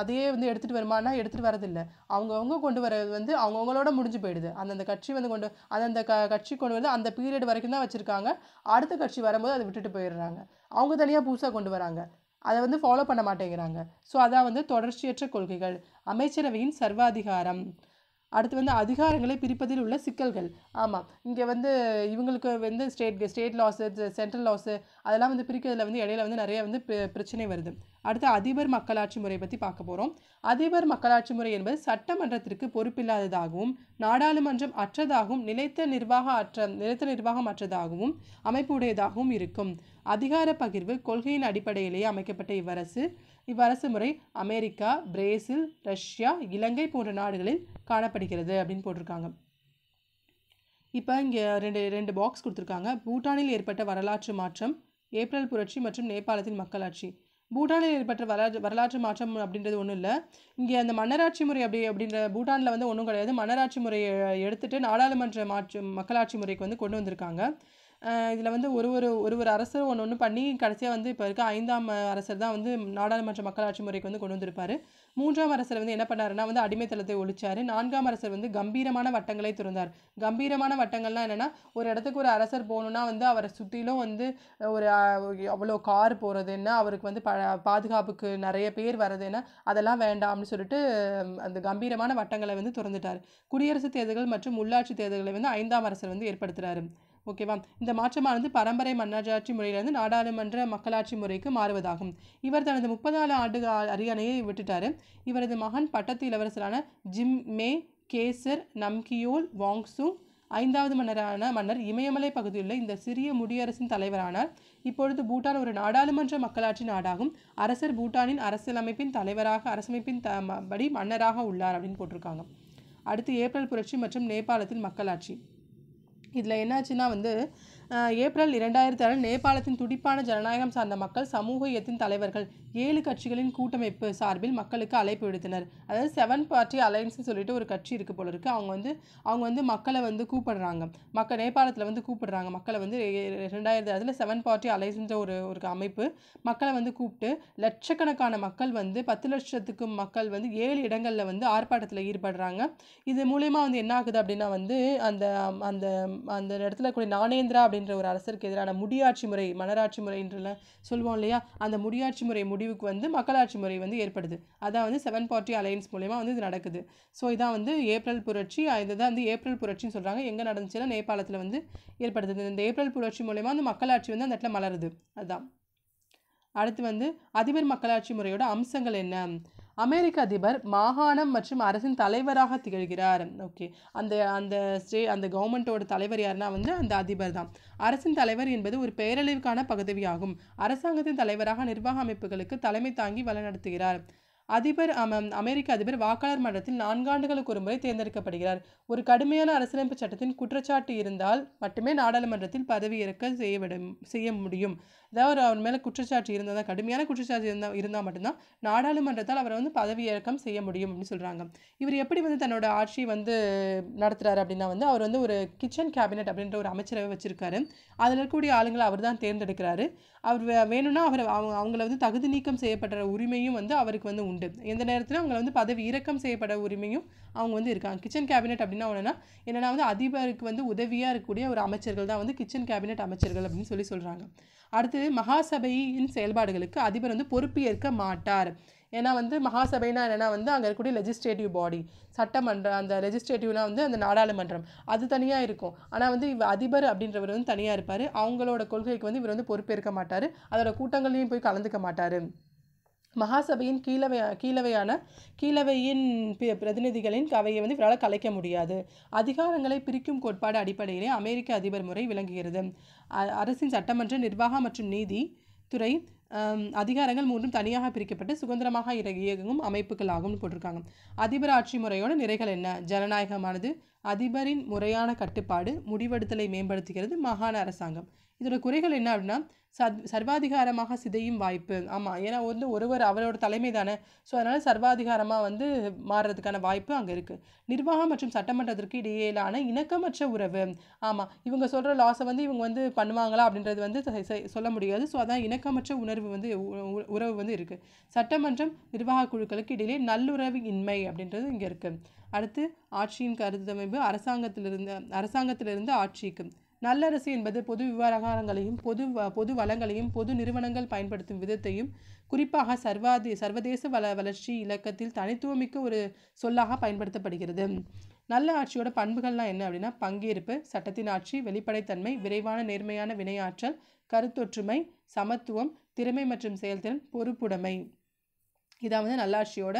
அதையே வந்து எடுத்துகிட்டு வருமானா எடுத்துகிட்டு வரதில்லை. அவங்கவுங்க கொண்டு வரது வந்து அவங்கவுங்களோட முடிஞ்சு போயிடுது. அந்தந்த கட்சி வந்து கொண்டு அந்தந்த க கட்சி கொண்டு வந்து அந்த பீரியட் வரைக்கும் தான் வச்சுருக்காங்க. அடுத்த கட்சி வரும்போது அதை விட்டுட்டு போயிடுறாங்க. அவங்க தனியாக புதுசாக கொண்டு வராங்க. அதை வந்து ஃபாலோ பண்ண மாட்டேங்கிறாங்க. ஸோ அதான் வந்து தொடர்ச்சியற்ற கொள்கைகள். அமைச்சரவையின் சர்வாதிகாரம். அடுத்து வந்து அதிகாரங்களை பிரிப்பதில் உள்ள சிக்கல்கள். ஆமாம். இங்கே வந்து இவங்களுக்கு வந்து state state laws central laws அதெல்லாம் வந்து பிரிக்கிறதுல வந்து இடையில வந்து நிறைய வந்து பிர- பிரச்சனை வருது. அடுத்து அதிபர் மக்களாட்சி முறை பற்றி பார்க்க போகிறோம் அதிபர் மக்களாட்சி முறை என்பது சட்டமன்றத்திற்கு பொறுப்பில்லாததாகவும் நாடாளுமன்றம் அற்றதாகவும் நிலைத்த நிர்வாக அற்ற நிலைத்த நிர்வாகம் அற்றதாகவும் அமைப்புடையதாகவும் இருக்கும். அதிகார பகிர்வு கொள்கையின் அடிப்படையிலேயே அமைக்கப்பட்ட இவ்வரசு. இவ்வரசு முறை அமெரிக்கா பிரேசில் ரஷ்யா இலங்கை போன்ற நாடுகளில் காணப்படுகிறது அப்படின்னு போட்டிருக்காங்க. இப்போ இங்கே ரெண்டு ரெண்டு பாக்ஸ் கொடுத்துருக்காங்க. பூட்டானில் ஏற்பட்ட வரலாற்று மாற்றம் ஏப்ரல் புரட்சி மற்றும் நேபாளத்தின் மக்களாட்சி. பூட்டானில் ஏற்பட்ட வரலாற்று வரலாற்று மாற்றம் அப்படின்றது ஒன்றும் இல்லை. இங்கே அந்த மன்னராட்சி முறை அப்படி அப்படின்ற பூட்டானில் வந்து ஒன்றும் கிடையாது. மன்னராட்சி முறையை எடுத்துட்டு நாடாளுமன்ற மாற்று மக்களாட்சி முறைக்கு வந்து கொண்டு வந்திருக்காங்க. இதில் வந்து ஒரு ஒரு ஒரு ஒரு அரசர் ஒன்று ஒன்று பண்ணி கடைசியாக வந்து இப்போ இருக்க ஐந்தாம் அரசர் தான் வந்து நாடாளுமன்ற மக்களாட்சி முறைக்கு வந்து கொண்டு வந்திருப்பார். மூன்றாம் அரசர் வந்து என்ன பண்ணாருன்னா வந்து அடிமைத்தளத்தை ஒழிச்சார். நான்காம் அரசர் வந்து கம்பீரமான வட்டங்களை திறந்தார். கம்பீரமான வட்டங்கள்லாம் என்னென்னா ஒரு இடத்துக்கு ஒரு அரசர் போகணுன்னா வந்து அவரை சுற்றிலும் வந்து ஒரு அவ்வளோ கார் போகிறதுன்னா அவருக்கு வந்து ப பாதுகாப்புக்கு நிறைய பேர் வர்றதுன்னா அதெல்லாம் வேண்டாம்னு சொல்லிட்டு அந்த கம்பீரமான வட்டங்களை வந்து திறந்துட்டார். குடியரசுத் தேர்தல்கள் மற்றும் உள்ளாட்சி தேர்தல்களை வந்து ஐந்தாம் அரசர் வந்து ஏற்படுத்துகிறாரு ஓகேவா? இந்த மாற்றமானது பரம்பரை மன்னராட்சி முறையிலிருந்து நாடாளுமன்ற மக்களாட்சி முறைக்கு மாறுவதாகும். இவர் தனது முப்பது ஆண்டு அரியணையை விட்டுட்டாரு. இவரது மகன் பட்டத்து இளவரசரான ஜிம் மே கேசர் நம்கியோல் வாங்சுங் ஐந்தாவது மன்னரான மன்னர் இமயமலை பகுதியிலுள்ள இந்த சிறிய முடியரசின் தலைவரானார். இப்பொழுது பூட்டான் ஒரு நாடாளுமன்ற மக்களாட்சி நாடாகும். அரசர் பூட்டானின் அரசியலமைப்பின் தலைவராக அரசமைப்பின் த படி மன்னராக உள்ளார் அப்படின்னு போட்டிருக்காங்க. அடுத்து ஏப்ரல் புரட்சி மற்றும் நேபாளத்தில் மக்களாட்சி. இதில் என்னாச்சுன்னா வந்து ஏப்ரல் இரண்டாயிரத்தி ஆறு நேபாளத்தின் துடிப்பான ஜனநாயகம் சார்ந்த மக்கள் சமூக இயத்தின் தலைவர்கள் ஏழு கட்சிகளின் கூட்டமைப்பு சார்பில் மக்களுக்கு அழைப்பு விடுத்தனர். அதாவது செவன் பார்ட்டி அலையன்ஸ்னு சொல்லிட்டு ஒரு கட்சி இருக்கு போல இருக்கு. அவங்க வந்து அவங்க வந்து மக்களை வந்து கூப்பிடுறாங்க. மக்கள் நேபாளத்தில் வந்து கூப்பிடுறாங்க. மக்களை வந்து ரெண்டாயிரத்தி ஆறில் செவன் பார்ட்டி அலையன்ஸ்ன்ற ஒரு ஒரு அமைப்பு மக்களை வந்து கூப்பிட்டு லட்சக்கணக்கான மக்கள் வந்து பத்து லட்சத்துக்கும் மக்கள் வந்து ஏழு இடங்களில் வந்து ஆர்ப்பாட்டத்தில் ஈடுபடுறாங்க. இது மூலயமா வந்து என்ன ஆகுது அப்படின்னா வந்து அந்த அந்த அந்த இடத்துல கூடிய நாணேந்திரா அப்படின்ற ஒரு அரசருக்கு எதிரான முடியாட்சி முறை மன்னராட்சி முறைன்றலாம் சொல்லுவோம் இல்லையா? அந்த முடியாட்சி முறை முடிவுக்கு வந்து மக்களாட்சி முறை வந்து ஏற்படுது. அதான் வந்து செவன் பார்ட்டி அலையன்ஸ் மூலயமா வந்து இது நடக்குது. ஸோ இதான் வந்து ஏப்ரல் புரட்சி இதுதான் வந்து ஏப்ரல் புரட்சின்னு சொல்கிறாங்க எங்கே நடந்துச்சுன்னா நேபாளத்தில் வந்து ஏற்படுது. இந்த ஏப்ரல் புரட்சி மூலயமா வந்து மக்களாட்சி வந்து அந்த இடத்துல மலருது. அதுதான் அடுத்து வந்து அதிபர் மக்களாட்சி முறையோட அம்சங்கள் என்ன? அமெரிக்க அதிபர் மாகாணம் மற்றும் அரசின் தலைவராக திகழ்கிறார். ஓகே. அந்த அந்த ஸ்டே அந்த கவர்மெண்ட்டோட தலைவர் யாருன்னா வந்து அந்த அதிபர் தான். அரசின் தலைவர் என்பது ஒரு பேரழிவுக்கான பகுதியாகும். அரசாங்கத்தின் தலைவராக நிர்வாக அமைப்புகளுக்கு தலைமை தாங்கி வழிநடத்துகிறார். அதிபர் அம- அமெரிக்க அதிபர் வாக்காளர் மன்றத்தில் நான்காண்டுகளுக்கு ஒரு முறை தேர்ந்தெடுக்கப்படுகிறார். ஒரு கடுமையான அரசியலமைப்பு சட்டத்தின் குற்றச்சாட்டு இருந்தால் மட்டுமே நாடாளுமன்றத்தில் பதவியேற்க செய்ய செய்ய முடியும். அதாவது அவர் மேலே குற்றச்சாட்டு இருந்தால் தான் கடுமையான குற்றச்சாட்டு இருந்தால் இருந்தால் மட்டும்தான் நாடாளுமன்றத்தால் அவரை வந்து பதவியிறக்கம் செய்ய முடியும் அப்படின்னு சொல்கிறாங்க இவர் எப்படி வந்து தன்னோட ஆட்சியை வந்து நடத்துகிறாரு அப்படின்னா வந்து அவர் வந்து ஒரு கிச்சன் கேபினெட் அப்படின்ற ஒரு அமைச்சரவை வச்சிருக்காரு. அதில் இருக்கக்கூடிய ஆளுங்களை அவர் தான் தேர்ந்தெடுக்கிறாரு. அவர் வே- வேணும்னா அவர் அவங்க அவங்கள வந்து தகுதி நீக்கம் செய்யப்படுற உரிமையும் வந்து அவருக்கு வந்து உண்டு. எந்த நேரத்தில் அவங்கள வந்து பதவி இறக்கம் செய்யப்பட உரிமையும் அவங்க வந்து இருக்காங்க. கிச்சன் கேபினெட் அப்படின்னா என்னென்னா என்னென்னா வந்து அதிபருக்கு வந்து உதவியாக இருக்கக்கூடிய ஒரு அமைச்சர்கள் தான் வந்து கிச்சன் கேபினெட் அமைச்சர்கள் அப்படின்னு சொல்லி சொல்கிறாங்க அடுத்து மகாசபையின் செயல்பாடுகளுக்கு அதிபர் வந்து பொறுப்பு ஏற்க மாட்டார். ஏன்னா வந்து மகாசபைனா என்னென்னா வந்து அங்கே இருக்கக்கூடிய லெஜிஸ்லேட்டிவ் பாடி சட்டமன்றம் அந்த லெஜிஸ்லேட்டிவ்னா வந்து அந்த நாடாளுமன்றம். அது தனியாக இருக்கும். ஆனால் வந்து இவ அதிபர் அப்படின்றவர் வந்து தனியாக இருப்பார். அவங்களோட கொள்கைக்கு வந்து இவர் வந்து பொறுப்பேற்க மாட்டார். அதோட கூட்டங்கள்லையும் போய் கலந்துக்க மாட்டார். மகாசபையின் கீழவை கீழவையான கீழவையின் பிரதிநிதிகளின் அவையை வந்து இவரால் கலைக்க முடியாது. அதிகாரங்களை பிரிக்கும் கோட்பாடு அடிப்படையிலே அமெரிக்க அதிபர் முறை விளங்குகிறது. அரசின் சட்டமன்ற நிர்வாகம் மற்றும் நீதி துறை அதிகாரங்கள் மூன்றும் தனியாக பிரிக்கப்பட்டு சுதந்திரமாக இயங்கும் அமைப்புகள் ஆகும்னு போட்டிருக்காங்க. அதிபர் ஆட்சி முறையோட நிறைகள் என்ன? ஜனநாயகமானது அதிபரின் முறையான கட்டுப்பாடு முடிவெடுத்தலை மேம்படுத்துகிறது மாகாண அரசாங்கம். இதோட குறைகள் என்ன அப்படின்னா சத் சர்வாதிகாரமாக சிதையும் வாய்ப்பு. ஆமாம் ஏன்னா வந்து ஒருவர் அவரோட தலைமை தானே. ஸோ அதனால் சர்வாதிகாரமாக வந்து மாறுறதுக்கான வாய்ப்பு அங்கே இருக்குது நிர்வாகம் மற்றும் சட்டமன்றத்திற்கு இடையிலான இணக்கமற்ற உறவு. ஆமாம் இவங்க சொல்கிற லாஸை வந்து இவங்க வந்து பண்ணுவாங்களா அப்படின்றது வந்து சொல்ல முடியாது. ஸோ அதான் இணக்கமற்ற உணர்வு வந்து உ- உ- உறவு வந்து இருக்குது சட்டமன்றம் நிர்வாக குழுக்களுக்கு இடையிலே நல்லுறவு இன்மை அப்படின்றது இங்கே இருக்குது அடுத்து ஆட்சியின் கருத்தமைப்பு அரசாங்கத்திலிருந்து அரசாங்கத்திலிருந்து ஆட்சிக்கு. நல்லரசு என்பது பொது விவகாரங்களையும் பொது வ- பொது வளங்களையும் பொது நிறுவனங்கள் பயன்படுத்தும் விதத்தையும் குறிப்பாக சர்வாதி சர்வதேச வள வளர்ச்சி இலக்கத்தில் தனித்துவமிக்க ஒரு சொல்லாக பயன்படுத்தப்படுகிறது. நல்ல ஆட்சியோட பண்புகள்லாம் என்ன அப்படின்னா பங்கேற்பு சட்டத்தின் ஆட்சி வெளிப்படைத்தன்மை விரைவான நேர்மையான வினையாற்றல் கருத்தொற்றுமை சமத்துவம் திறமை மற்றும் செயல்திறன் பொறுப்புடைமை. இதான் வந்து நல்லாட்சியோட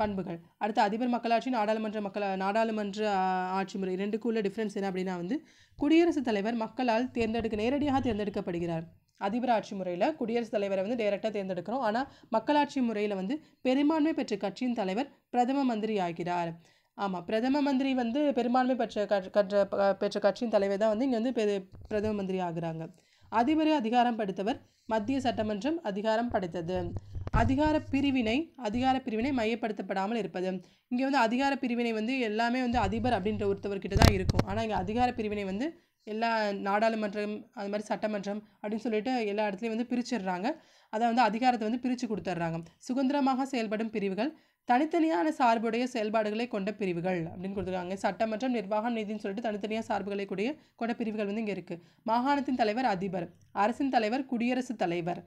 பண்புகள். அடுத்து அதிபர் மக்களாட்சி நாடாளுமன்ற மக்கள் நாடாளுமன்ற ஆட்சி முறை. ரெண்டுக்குள்ள டிஃப்ரென்ஸ் என்ன அப்படின்னா வந்து குடியரசுத் தலைவர் மக்களால் தேர்ந்தெடுக்க நேரடியாக தேர்ந்தெடுக்கப்படுகிறார். அதிபர் ஆட்சி முறையில் குடியரசுத் தலைவரை வந்து டைரெக்டாக தேர்ந்தெடுக்கிறோம். ஆனால் மக்களாட்சி முறையில் வந்து பெரும்பான்மை பெற்ற கட்சியின் தலைவர் பிரதம மந்திரி ஆகிறார். ஆமாம் பிரதம மந்திரி வந்து பெரும்பான்மை பெற்ற கற்ற பெற்ற கட்சியின் தலைவர் தான் வந்து இங்கே வந்து பிரதம மந்திரி ஆகுறாங்க. அதிபரை அதிகாரம் படுத்தவர் மத்திய சட்டமன்றம் அதிகாரம் படைத்தது. அதிகார பிரிவினை அதிகார பிரிவினை மையப்படுத்தப்படாமல் இருப்பது. இங்கே வந்து அதிகார பிரிவினை வந்து எல்லாமே வந்து அதிபர் அப்படின்ற ஒருத்தவர்கிட்ட தான் இருக்கும். ஆனால் இங்கே அதிகார பிரிவினை வந்து எல்லா நாடாளுமன்றம் அது மாதிரி சட்டமன்றம் அப்படின்னு சொல்லிட்டு எல்லா இடத்துலையும் வந்து பிரிச்சிடுறாங்க. அதை வந்து அதிகாரத்தை வந்து பிரித்து கொடுத்துட்றாங்க. சுதந்திரமாக செயல்படும் பிரிவுகள் தனித்தனியான சார்புடைய செயல்பாடுகளை கொண்ட பிரிவுகள் அப்படின்னு கொடுத்துருக்காங்க. சட்டமன்றம் நிர்வாகம் நீதினு சொல்லிட்டு தனித்தனியாக சார்புகளை கூடிய கொண்ட பிரிவுகள் வந்து இங்கே இருக்குது மாகாணத்தின் தலைவர் அதிபர் அரசின் தலைவர் குடியரசுத் தலைவர்.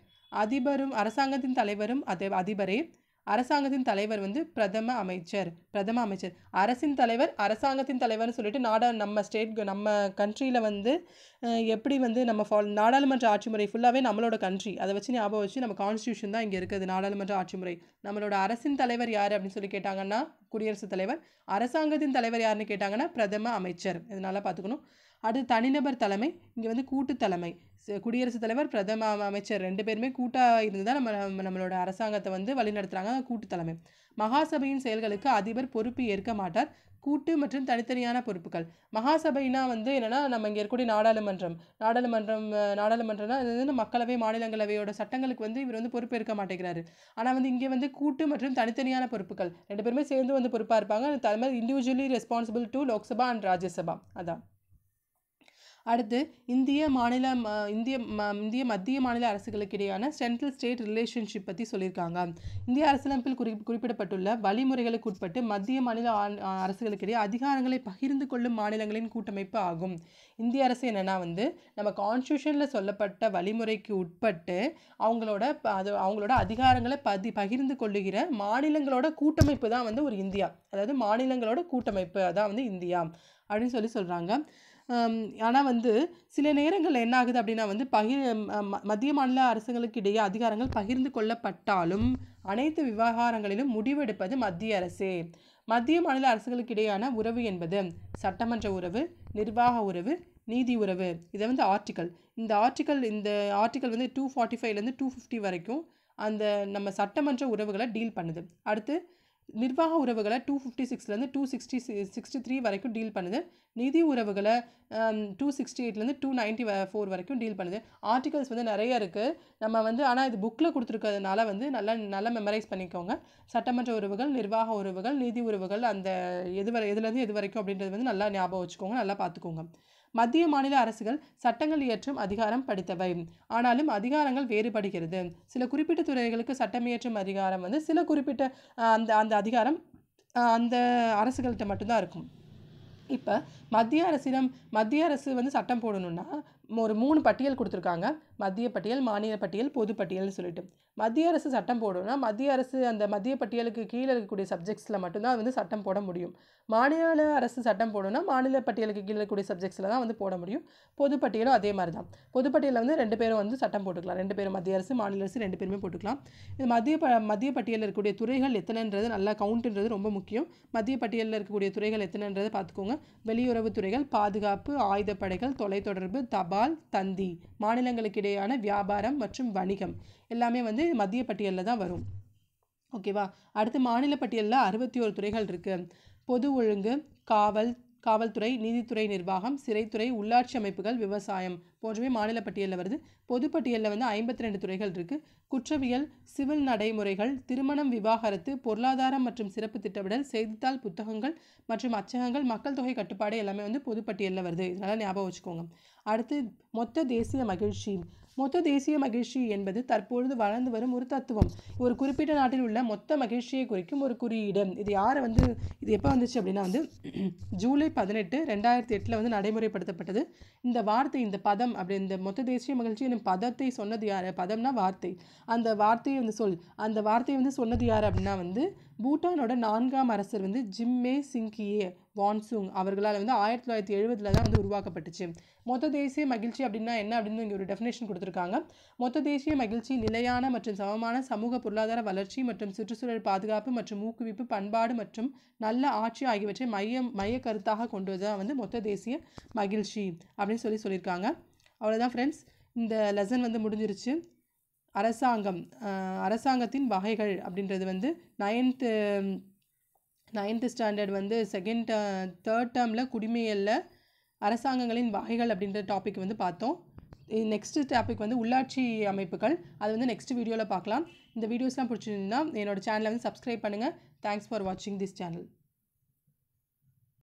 அதிபரும் அரசாங்கத்தின் தலைவரும் அதே அதிபரே அரசாங்கத்தின் தலைவர் வந்து பிரதம அமைச்சர் பிரதம அமைச்சர். அரசின் தலைவர் அரசாங்கத்தின் தலைவர்னு சொல்லிட்டு நாடா நம்ம ஸ்டேட் நம்ம கண்ட்ரியில் வந்து எப்படி வந்து நம்ம ஃபால் நாடாளுமன்ற ஆட்சி முறை ஃபுல்லாகவே நம்மளோட கண்ட்ரி அதை வச்சு ஞாபகம் வச்சு நம்ம கான்ஸ்டியூஷன் தான் இங்கே இருக்குது நாடாளுமன்ற ஆட்சி முறை. நம்மளோட அரசின் தலைவர் யார் அப்படின்னு சொல்லி கேட்டாங்கன்னா குடியரசுத் தலைவர். அரசாங்கத்தின் தலைவர் யாருன்னு கேட்டாங்கன்னா பிரதம அமைச்சர். இதனால் பார்த்துக்கணும். அடுத்து தனிநபர் தலைமை இங்கே வந்து கூட்டு தலைமை. குடியரசுத் தலைவர் பிரதம அமைச்சர் ரெண்டு பேருமே கூட்டாக இருந்து தான் நம்ம நம்மளோட அரசாங்கத்தை வந்து வழிநடத்துகிறாங்க கூட்டு தலைமை. மகாசபையின் செயல்களுக்கு அதிபர் பொறுப்பு ஏற்க மாட்டார். கூட்டு மற்றும் தனித்தனியான பொறுப்புகள். மகாசபைனா வந்து என்னன்னா நம்ம இங்கே இருக்கக்கூடிய நாடாளுமன்றம். நாடாளுமன்றம் நாடாளுமன்றம்னா அது வந்து மக்களவை மாநிலங்களவையோட சட்டங்களுக்கு வந்து இவர் வந்து பொறுப்பேற்க மாட்டேங்கிறாரு. ஆனால் வந்து இங்கே வந்து கூட்டு மற்றும் தனித்தனியான பொறுப்புகள். ரெண்டு பேருமே சேர்ந்து வந்து பொறுப்பாக இருப்பாங்க. அது மாதிரி individually responsible to Lok Sabha and Rajya Sabha. அதான். அடுத்து இந்திய மாநில இந்திய ம- இந்திய மத்திய மாநில அரசுகளுக்கு இடையான சென்ட்ரல் ஸ்டேட் ரிலேஷன்ஷிப் பற்றி சொல்லியிருக்காங்க. இந்திய அரசியலமைப்பில் குறி குறிப்பிடப்பட்டுள்ள வழிமுறைகளுக்கு உட்பட்டு மத்திய மாநில ஆண்- அரசுகளுக்கிடையே அதிகாரங்களை பகிர்ந்து கொள்ளும் மாநிலங்களின் கூட்டமைப்பு ஆகும். இந்திய அரசு என்னென்னா வந்து நம்ம கான்ஸ்டியூஷனில் சொல்லப்பட்ட வழிமுறைக்கு உட்பட்டு அவங்களோட அது அவங்களோட அதிகாரங்களை பதி பகிர்ந்து கொள்ளுகிற மாநிலங்களோட கூட்டமைப்பு தான் வந்து ஒரு இந்தியா. அதாவது மாநிலங்களோட கூட்டமைப்பு அதான் வந்து இந்தியா. அப்படின்னு சொல்லி சொல்கிறாங்க ஆனால் வந்து சில நேரங்களில் என்ன ஆகுது அப்படின்னா வந்து பகிர் மத்திய மாநில அரசுகளுக்கு இடையே அதிகாரங்கள் பகிர்ந்து கொள்ளப்பட்டாலும் அனைத்து விவகாரங்களிலும் முடிவெடுப்பது மத்திய அரசே. மத்திய மாநில அரசுகளுக்கு இடையான உறவு என்பது சட்டமன்ற உறவு நிர்வாக உறவு நீதி உறவு. இதை வந்து ஆர்டிக்கல் இந்த ஆர்டிக்கல் இந்த ஆர்டிக்கல் வந்து டூ ஃபார்ட்டி ஃபைவ்லேருந்து டூ ஃபிஃப்டி வரைக்கும் அந்த நம்ம சட்டமன்ற உறவுகளை டீல் பண்ணுது. அடுத்து நிர்வாக உறவுகளை டூ ஃபிஃப்டி சிக்ஸ்லேருந்து டூ சிக்ஸ்டி சிக்ஸ்டி த்ரீ வரைக்கும் டீல் பண்ணுது. நிதி உறவுகளை டூ சிக்ஸ்டி எயிட்லேருந்து டூ நைன்ட்டி ஃபோர் வரைக்கும் டீல் பண்ணுது. ஆர்டிகல்ஸ் வந்து நிறைய இருக்குது நம்ம வந்து ஆனால் இது புக்கில் கொடுத்துருக்கிறதுனால வந்து நல்லா நல்லா மெமரைஸ் பண்ணிக்கோங்க. சட்டமன்ற உறவுகள் நிர்வாக உறவுகள் நிதி உறவுகள் அந்த எது வரை எதுலேருந்து எது வரைக்கும் அப்படின்றது வந்து நல்லா ஞாபகம் வச்சுக்கோங்க. நல்லா பார்த்துக்கோங்க. மத்திய மாநில அரசுகள் சட்டங்கள் இயற்றும் அதிகாரம் படித்தவை. ஆனாலும் அதிகாரங்கள் வேறுபடுகிறது. சில குறிப்பிட்ட துறைகளுக்கு சட்டம் இயற்றும் அதிகாரம் வந்து சில குறிப்பிட்ட அந்த அந்த அதிகாரம் அந்த அரசுகள்கிட்ட மட்டும்தான் இருக்கும். இப்போ மத்திய அரசிடம் மத்திய அரசு வந்து சட்டம் போடணும்னா ஒரு மூணு பட்டியல் கொடுத்துருக்காங்க. மத்திய பட்டியல் மாநில பட்டியல் பொது பட்டியல்னு சொல்லிட்டு. மத்திய அரசு சட்டம் போடணும்னா மத்திய அரசு அந்த மத்திய பட்டியலுக்கு கீழே இருக்கக்கூடிய சப்ஜெக்ட்ஸில் மட்டும்தான் வந்து சட்டம் போட முடியும். மாநில அரசு சட்டம் போடணும்னா மாநில பட்டியலுக்கு கீழே இருக்கக்கூடிய சப்ஜெக்ட்ஸில் தான் வந்து போட முடியும். பொதுப்பட்டியலும் அதே மாதிரி தான். பொதுப்பட்டியலில் வந்து ரெண்டு பேரும் வந்து சட்டம் போட்டுக்கலாம். ரெண்டு பேரும் மத்திய அரசு மாநில அரசு ரெண்டு பேருமே போட்டுக்கலாம். இது மத்திய ப மத்திய பட்டியலில் இருக்கக்கூடிய துறைகள் எத்தனைன்றது நல்லா கவுண்ட்ன்றது ரொம்ப முக்கியம். மத்திய பட்டியலில் இருக்கக்கூடிய துறைகள் எத்தனைன்றதை பார்த்துக்கோங்க. வெளியுறவுத்துறைகள் பாதுகாப்பு ஆயுதப்படைகள் தொலைத்தொடர்பு தபால் தந்தி மாநிலங்களுக்கு இடையான வியாபாரம் மற்றும் வணிகம். எல்லாமே வந்து மத்திய பட்டியலில் தான் வரும். ஓகேவா? அடுத்து மாநில பட்டியலில் அறுபத்தி ஒரு துறைகள் இருக்குது பொது ஒழுங்கு காவல் காவல்துறை நீதித்துறை நிர்வாகம் சிறைத்துறை உள்ளாட்சி அமைப்புகள் விவசாயம் போன்றவை மாநில பட்டியலில் வருது. பொதுப்பட்டியலில் வந்து ஐம்பத்தி ரெண்டு துறைகள் இருக்குது குற்றவியல் சிவில் நடைமுறைகள் திருமணம் விவாகரத்து பொருளாதாரம் மற்றும் சிறப்பு திட்டமிடல் செய்தித்தாள் புத்தகங்கள் மற்றும் அச்சகங்கள் மக்கள் தொகை கட்டுப்பாடு எல்லாமே வந்து பொதுப்பட்டியலில் வருது. இதனால் ஞாபகம் வச்சுக்கோங்க. அடுத்து மொத்த தேசிய மகிழ்ச்சி. மொத்த தேசிய மகிழ்ச்சி என்பது தற்பொழுது வளர்ந்து வரும் ஒரு தத்துவம். ஒரு குறிப்பிட்ட நாட்டில் உள்ள மொத்த மகிழ்ச்சியை குறிக்கும் ஒரு குறியீடு. இது யாரை வந்து இது எப்போ வந்துச்சு அப்படின்னா வந்து ஜூலை பதினெட்டு ரெண்டாயிரத்தி எட்டில் வந்து நடைமுறைப்படுத்தப்பட்டது. இந்த வார்த்தை இந்த பதம் அப்படி இந்த மொத்த தேசிய மகிழ்ச்சி என்னும் பதத்தை சொன்னது யார்? பதம்னா வார்த்தை. அந்த வார்த்தையை வந்து சொல். அந்த வார்த்தையை வந்து சொன்னது யார் அப்படின்னா வந்து பூட்டானோட நான்காம் அரசர் வந்து ஜிம்மே சிங்கியே வான்சூங் அவர்களால் வந்து ஆயிரத்தி தொள்ளாயிரத்தி எழுபதில் தான் வந்து உருவாக்கப்பட்டுச்சு. மொத்த தேசிய மகிழ்ச்சி அப்படின்னா என்ன அப்படின்னு இங்கே ஒரு டெஃபினேஷன் கொடுத்துருக்காங்க. மொத்த தேசிய மகிழ்ச்சி நிலையான மற்றும் சமமான சமூக பொருளாதார வளர்ச்சி மற்றும் சுற்றுச்சூழல் பாதுகாப்பு மற்றும் ஊக்குவிப்பு பண்பாடு மற்றும் நல்ல ஆட்சி ஆகியவற்றை மைய மைய கருத்தாக கொண்டு தான் வந்து மொத்த தேசிய மகிழ்ச்சி அப்படின்னு சொல்லி சொல்லியிருக்காங்க. அவ்வளோதான் ஃப்ரெண்ட்ஸ் இந்த லெசன் வந்து முடிஞ்சிருச்சு. அரசாங்கம் அரசாங்கத்தின் வகைகள் அப்படின்றது வந்து நைன்த்து நைன்த்து ஸ்டாண்டர்ட் வந்து செகண்ட் தேர்ட் டேர்மில் குடிமையல்ல அரசாங்கங்களின் வகைகள் அப்படின்ற டாபிக் வந்து பார்த்தோம். நெக்ஸ்ட்டு டாபிக் வந்து உள்ளாட்சி அமைப்புகள். அது வந்து நெக்ஸ்ட் வீடியோவில் பார்க்கலாம். இந்த வீடியோஸ்லாம் பிடிச்சிருந்தா என்னோடய சேனலை வந்து சப்ஸ்கிரைப் பண்ணுங்கள் தேங்க்ஸ் ஃபார் வாட்சிங் திஸ் சேனல்